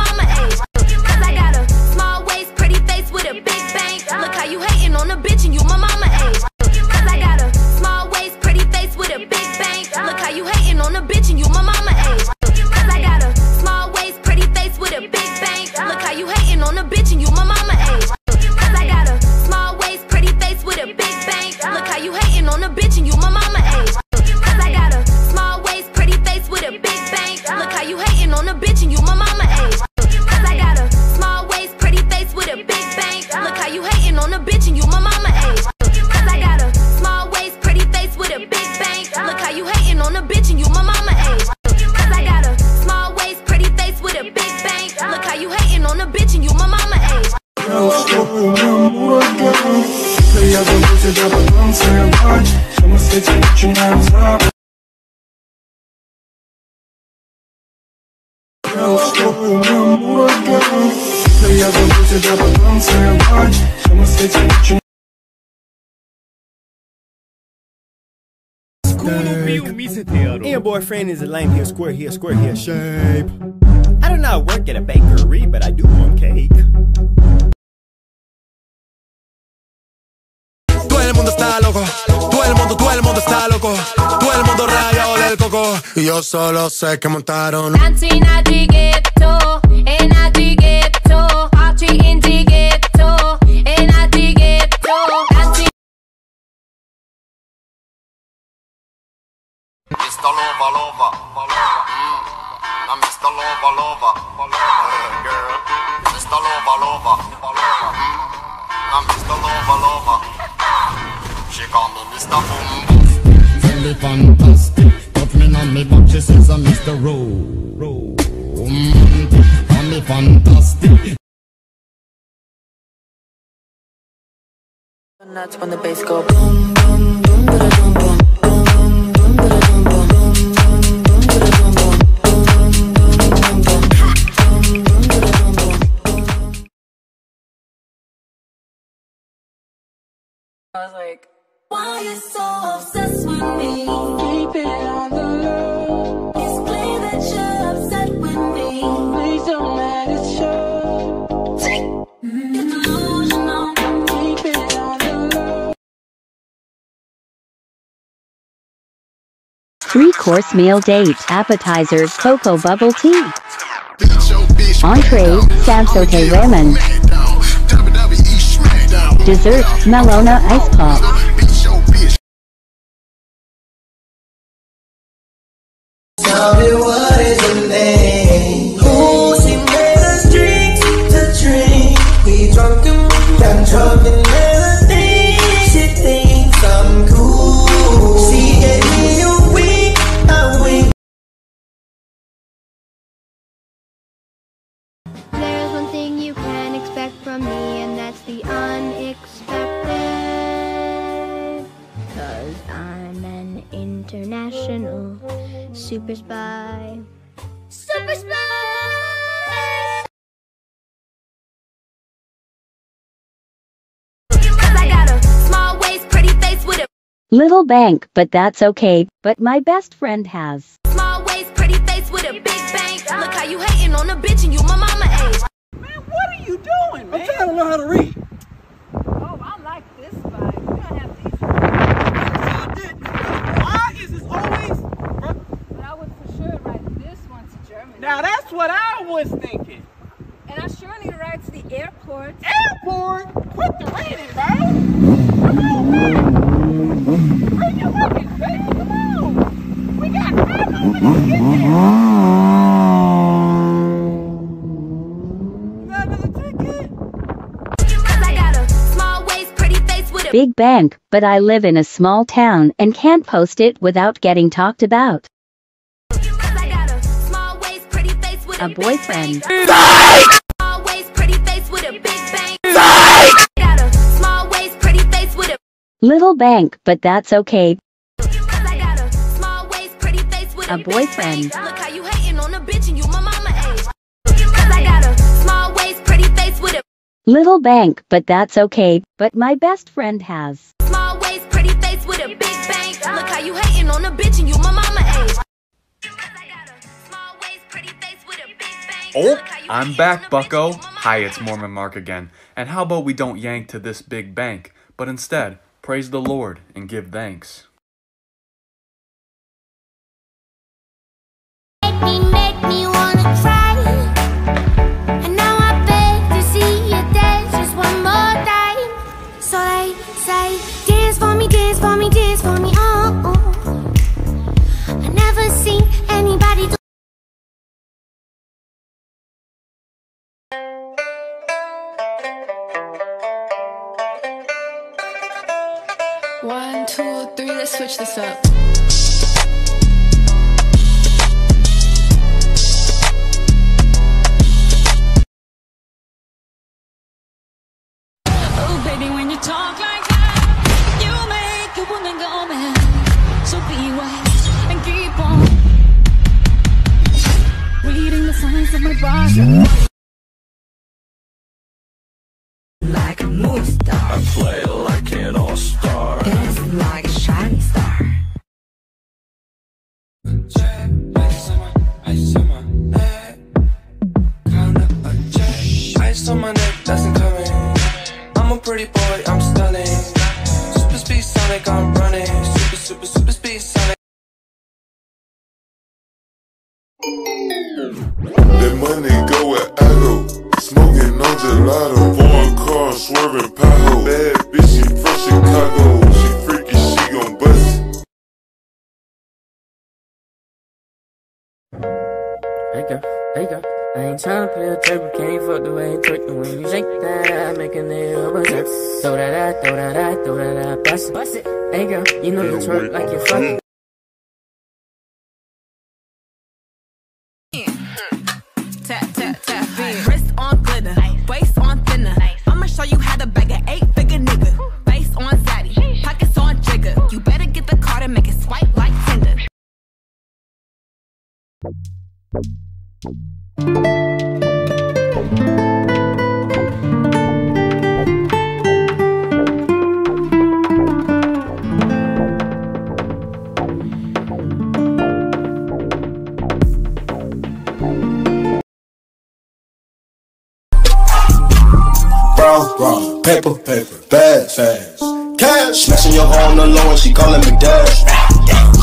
your boyfriend is a lame. He a square, he a square, he a shape. I do not work at a bakery, but I do want cake. Todo el mundo está loco, todo el mundo, todo el mundo está loco, todo el mundo rayado del coco. Yo solo sé que montaron. Dancing at the ghetto. Mr. Lover, lover, lover. Mm. I'm Mr. Lover, lover, lover, girl. Mr. Lover, lover, lover. Mm. I'm Mr. Lover, lover. She call me Mr. Boom. Really fantastic. Got me on me back, she says I'm Mr. Rowe. Mm. Call me fantastic. That's when the bass goes. boom boom boom boom boom boom I was like, Why are you so obsessed with me? Keep it on the low. It's clear that you're upset with me. Please don't let it show. You're Three course meal date appetizers, cocoa bubble tea. Entree, sam saute ramen. Dessert, Melona Ice Pop. Tell me what is name international super spy. Super spy! I got a small waist, pretty face with a Little bank, but that's okay. But my best friend has. small waist, pretty face with a big bank. Look how you hating on a bitch and you my mama age. Man, what are you doing, man? I'm trying to learn how to read. Oh, I like this bike. We don't have these. Why is this always? But I would for sure ride this one to Germany. Now that's what I was thinking. And I sure need to ride to the airport. Airport? Quit the reading, bro. Come on, man. Where you looking, baby? Come on. We got five more minutes to get there. Cause I got a small waist, pretty face with a Big bank, but I live in a small town and can't post it without getting talked about. Face with a Little bank, but that's okay. small waist, pretty face with A boyfriend. Look how you hating on a bitch and you my mama age. I got a small waist, pretty face with a Little bank, but that's okay. But my best friend has. small waist, pretty face with a big bang. Look how you hating on a bitch and you my mama Oh, I'm back, bucko. Hi, it's Mormon Mark again. And how about we don't yank to this big bank, but instead praise the Lord and give thanks? Make me wanna cry. One, two, three, let's switch this up. Oh, baby, when you talk like that, you make a woman go mad. So be wise and keep on reading the signs of my body. Like a movie star. I play like an all-star. Dancing like a shining star. Ice on my neck, that's incoming. I'm a pretty boy, I'm stunning. Super speed Sonic, I'm running. Super, super, super speed Sonic. That money go at Addo. Smoking on gelato. Foreign car swerving Tahoe. Bad bitch, she from Chicago. She freaky, she gon' bust. Hey girl, hey girl. I ain't tryna play a trick, but can't fuck the way you twerk the when you shake that, I make a nigga it. Throw that out, throw that out, throw that out, bust it, bust it. Hey girl, you know you twerk like you're fucking. Paper, paper, bad, fast. Cash, smashing your the low and she calling me dash.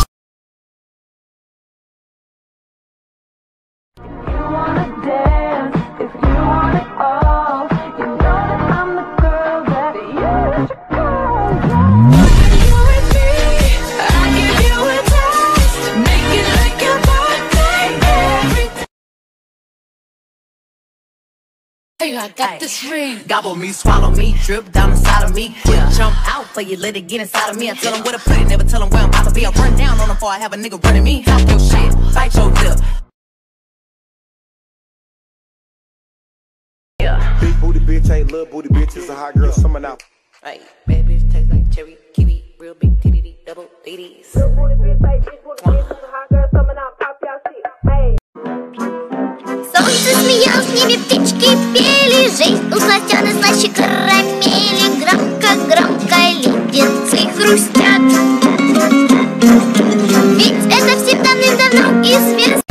Hey, I got this ring. Gobble me, swallow me, drip down inside of me. Quick jump out for you, let it get inside of me. I tell them where to put it, never tell them where I'm about to be. I run down on them before I have a nigga running me. Talk your shit, bite your lip. Yeah. Big booty bitch ain't little booty bitch. It's a hot girl summer now. Hey, bad bitch taste like cherry, kiwi, real big titty, double titties. Солнце смеялось, в небе птички пели Жизнь у сластена слаще карамели Громко-громко леденцы хрустят. Ведь это всем давным-давно известно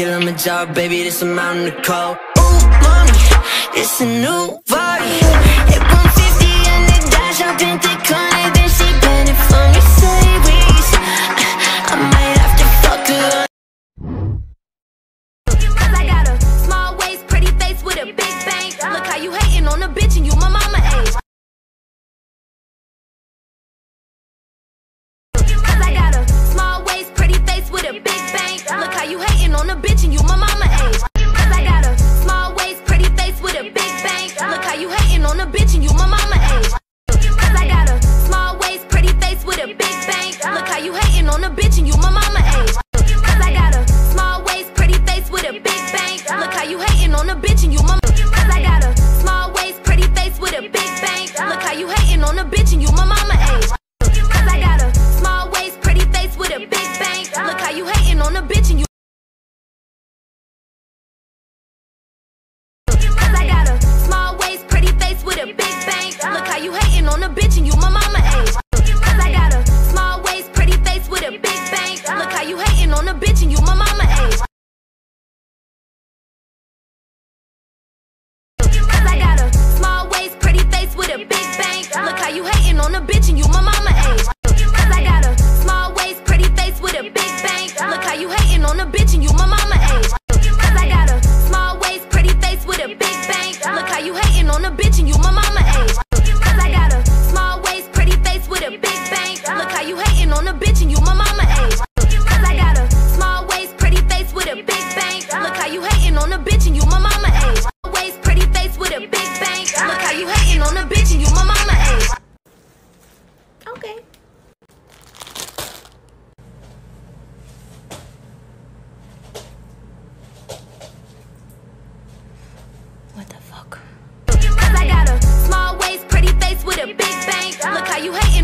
a the the job, baby, this amount in the call. Ooh, mommy, it's a new body. Hit 150 and the dash, I think they call it, then she bend it for me, sideways. I might have to fuck her. Cause I got a small waist, pretty face with a big bang. Look how you hating on a bitch and you my mama age. Cause I got a small waist, pretty face with a big bang. Look how you hating on a bitch and you my mama age. Cause I got a small waist, pretty face with a big bang. Look how you hating on a bitch and you my mama age. Cause I got a small waist, pretty face with a big bang. Look how you hating on a bitch and you my mama age. Cause I got a small waist, pretty face with a big bang. Look how you hating on a bitch and you my Cause I got a small waist, pretty face with a big bang. Look how you hating on a bitch and you my mama age. Cause I got a small waist, pretty face with a big bang. Look how you hating on a bitch a big bang. Look how you hating on a bitch and you my mama age. Cause I got a small waist, pretty face with a big bang. Look how you hating on a bitch and you my mama age. Cause I got a small waist, pretty face with a big bang. Look how you hating on a bitch and you my mama age. Cause I got a small waist, pretty face with a big bang. Look how you hating on a bitch and you my mama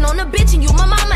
on a bitch and you my mama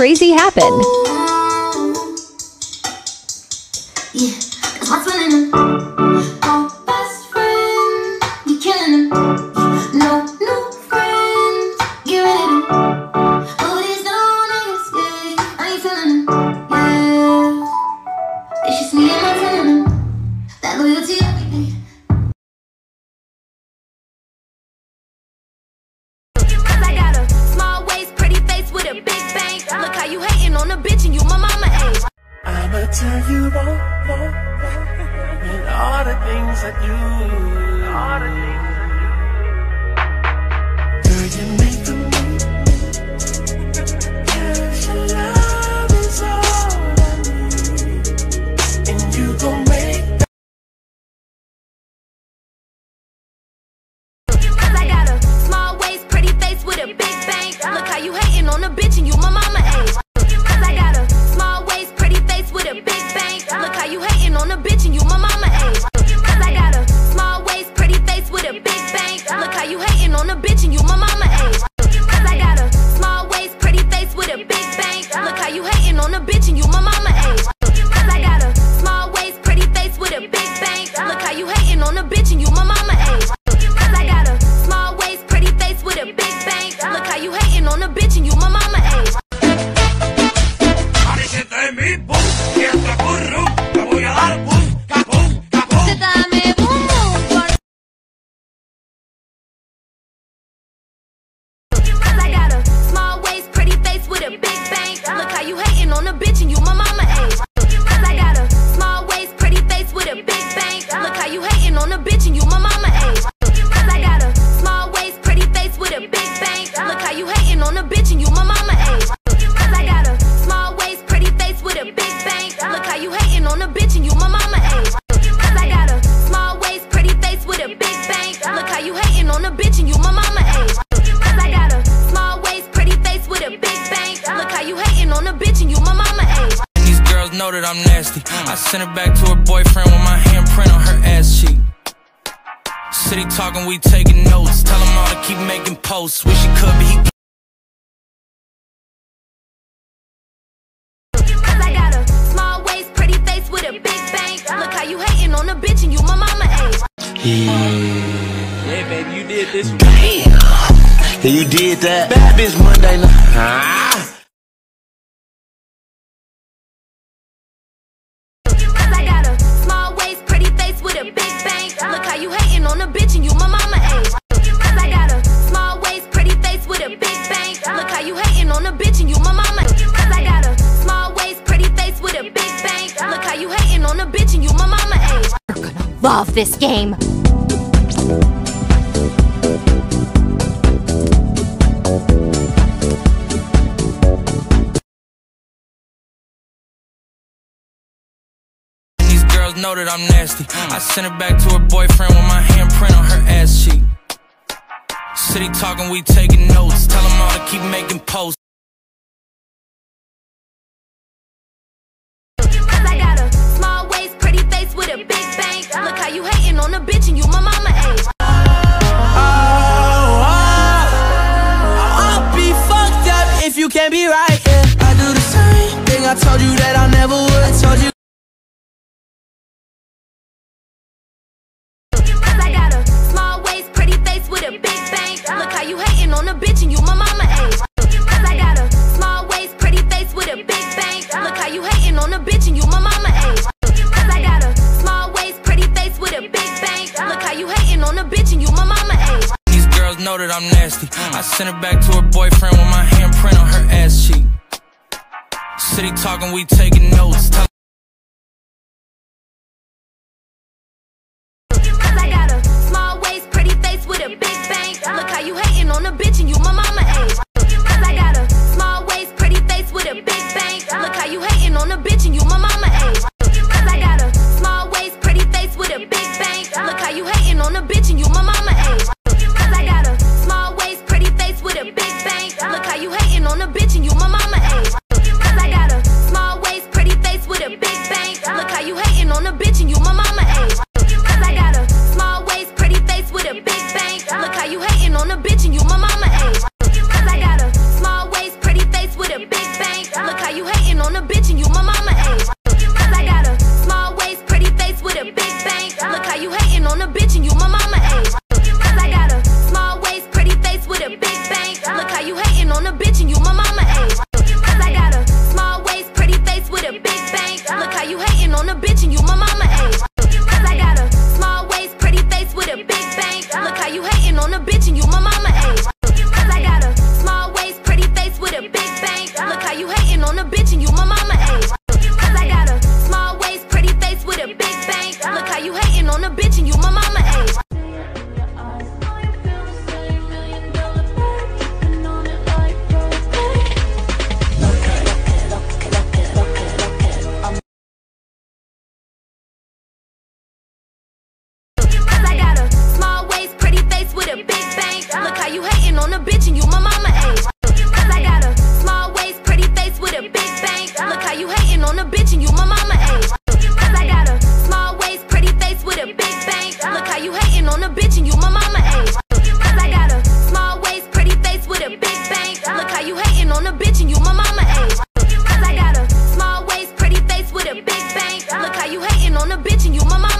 crazy happened. Know that I'm nasty. I sent it back to her Know that I'm nasty. I sent it back to her boyfriend with my handprint on her ass cheek. City talking, we taking notes. Cause I got a small waist, pretty face with a big bang. Look how you hating on a bitch and you my mama hating on a bitch and you my mama age. Cause I got a small waist, pretty face with a big bang. Look how you hating on a bitch and you my mama age. Cause I got a small waist, pretty face with a big bang. Look how you hating on a bitch and you my mama age. Cause I got a small waist, pretty face with a big bang. Look how you hating on a bitch and you my mama age. Cause I got a small waist, pretty face with a big bang. Look how you hating on a bitch and you my mama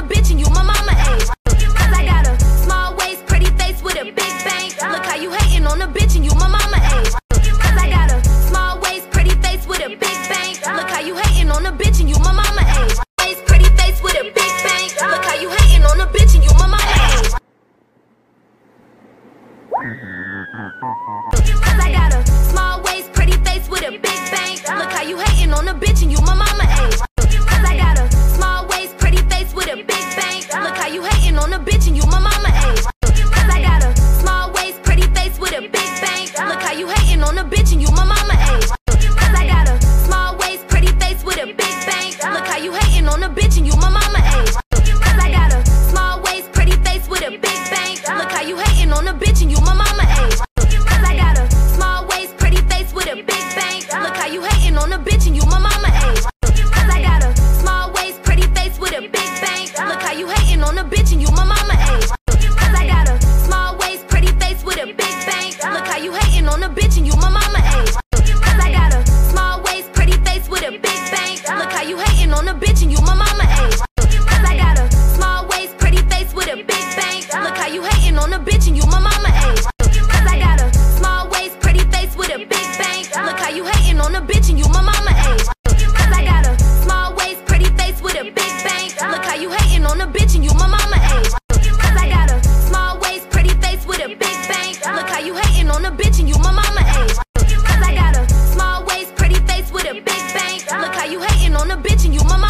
a bitch and you my mama age. Cause I got a small waist, pretty face with a big bang. Look how you hating on a bitch and you my mama age. Cause I got a small waist, pretty face with a big bang. Look how you hating on a bitch and you my mama age. Waist, pretty face with a big bang. Look how you hating on a bitch and you my mama age. Cause I got a small waist, pretty face with a big bang. Look how you hating on a bitch and you my mama Look how you hating on a bitch and you my mama age. Cause I got a small waist, pretty face with a big bang. Look how you hating on a bitch and you my mama age. Cause I got a small waist, pretty face with a big bang. Look how you hating on a bitch and you on a bitch and you my mama age. Cause I got a small waist, pretty face with a big bang. Look how you hating on a bitch and you my mama age. Cause I got a small waist, pretty face with a big bang. Look how you hating on a bitch and you my mama age. Cause I got a small waist, pretty face with a big bang. Look how you hating on a bitch and you my mama age. Cause I got a small waist, pretty face with a big bang. Look how you hating on a bitch and you my mama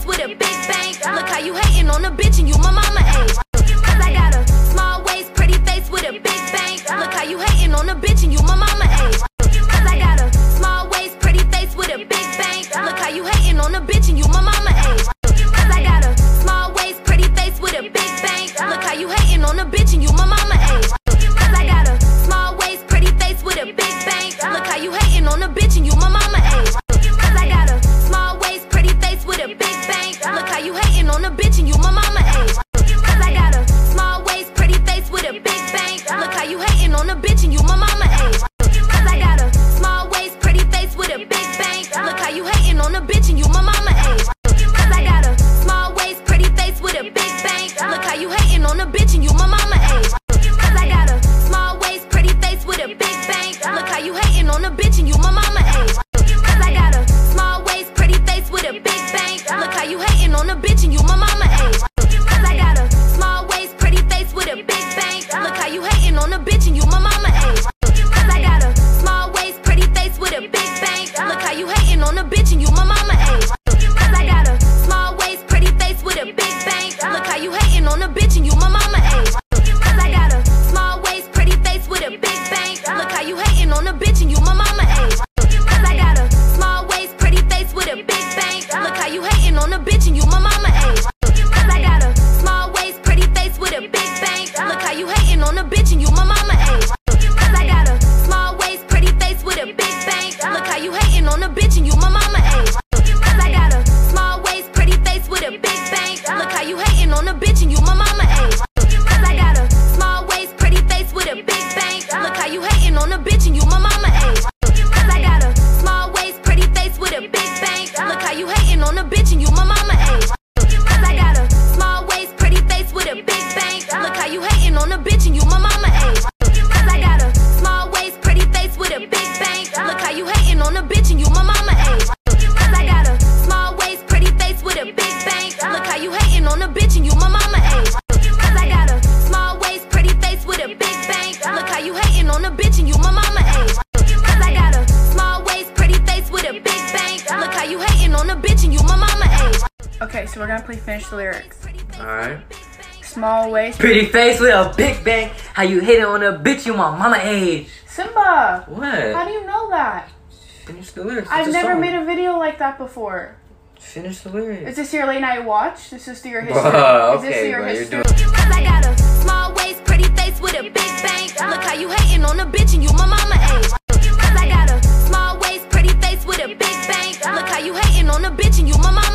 This with a big bang. Look how you hating on a bitch and you my mama age. Cause I got a small waist, pretty face with a big bang. Look how you hating on a bitch and you my mama age. Cause I got a small waist, pretty face with a big bang. Look how you hating on a bitch and you my mama age. Cause I got a small waist, pretty face with a big bang. Look how you hating on a bitch and you my mama age. Cause I got a small waist, pretty face with a big bang. Look how you hating on a bitch and you my mama age. Cause I got a small waist, pretty face with a big Look how you hating on a bitch and you bitch and you my mama age. Cause I got a small waist, pretty face with a big bang. Look how you hating on a bitch and you my mama age. Cause I got a small waist, pretty face with a big bang. Look how you hating on a bitch and you my mama age. Okay, so we're gonna play finish the lyrics. Alright. Small waist. Pretty face with a big bang. How you hating on a bitch you my mama age. Simba! What? How do you know that? Finish the lyrics. I've never song. made a video like that before. Finish the lyrics. Is this your late night watch? This is your history. Bruh, okay, is this your bro, history? You're doing- I got a small waist, pretty face with a big bang. Look how you hating on a bitch and you my mama age. Cause I got a small waist, pretty face with a big bang. Look how you hating on a bitch and you my mama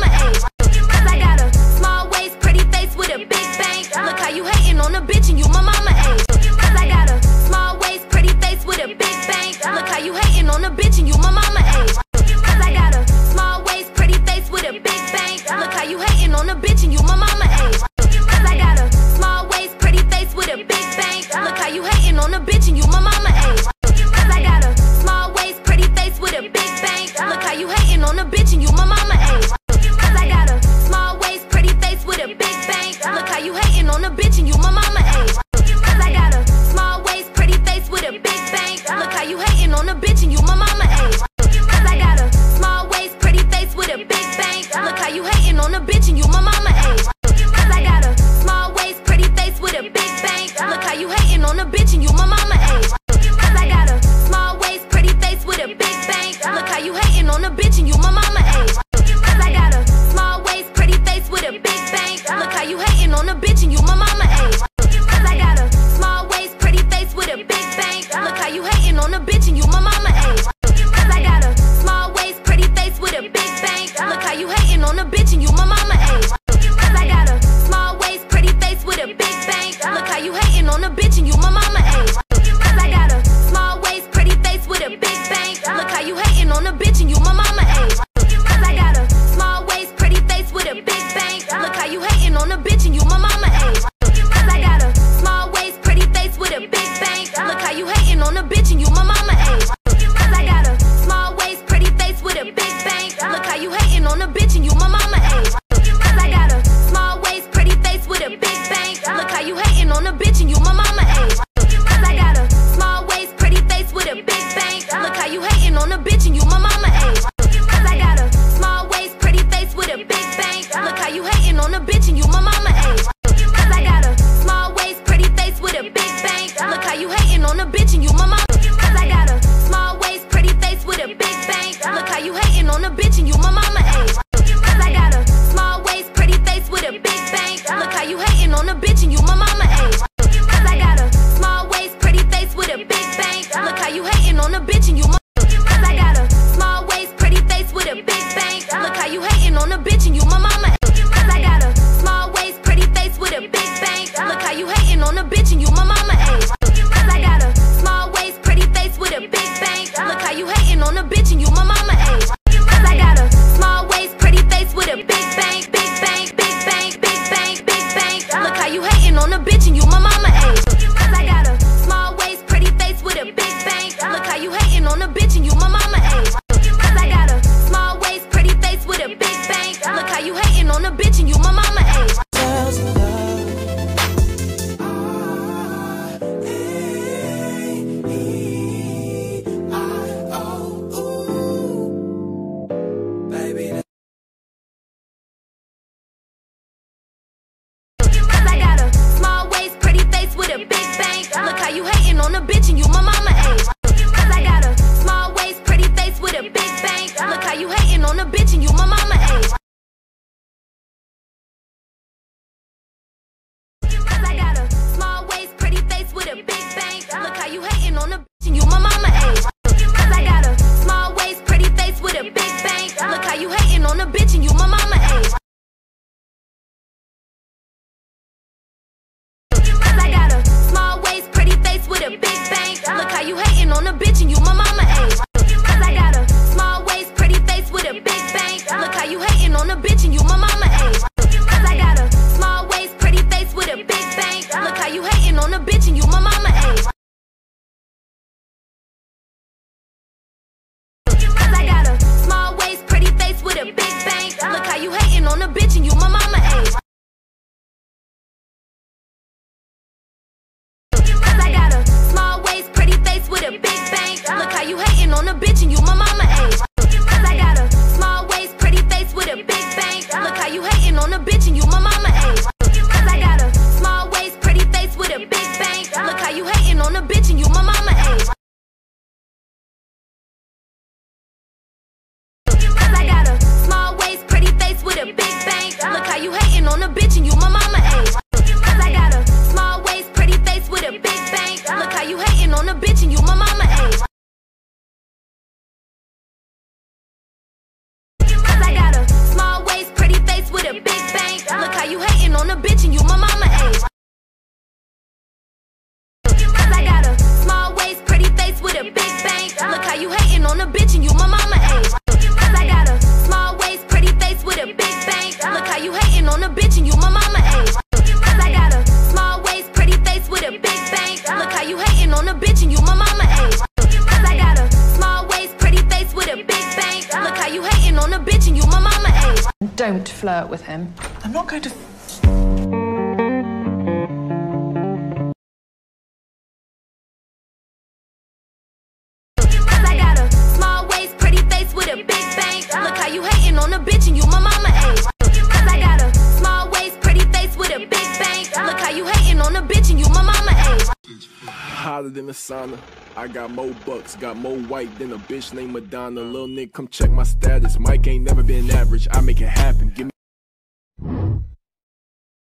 I got more bucks, got more white than a bitch named Madonna. Lil nigga, come check my status. Mike ain't never been average. I make it happen. Give me.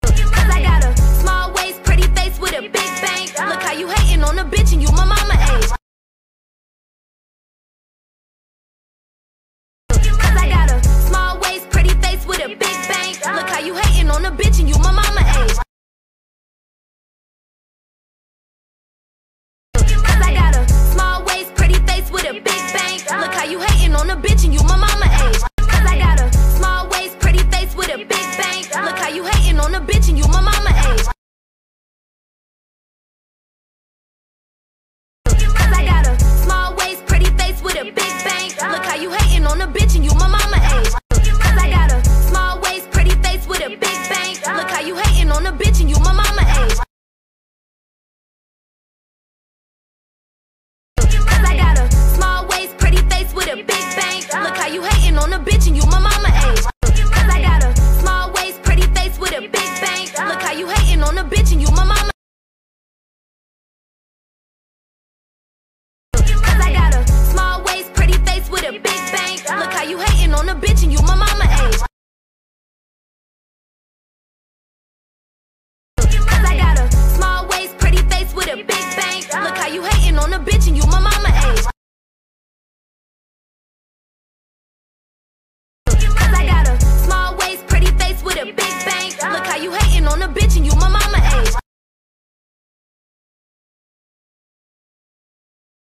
Cause I got a small waist, pretty face with a big bang. Look how you hating on a bitch and you my mama age. Cause I got a small waist, pretty face with a big bang. Look how you hating on a bitch and you my mama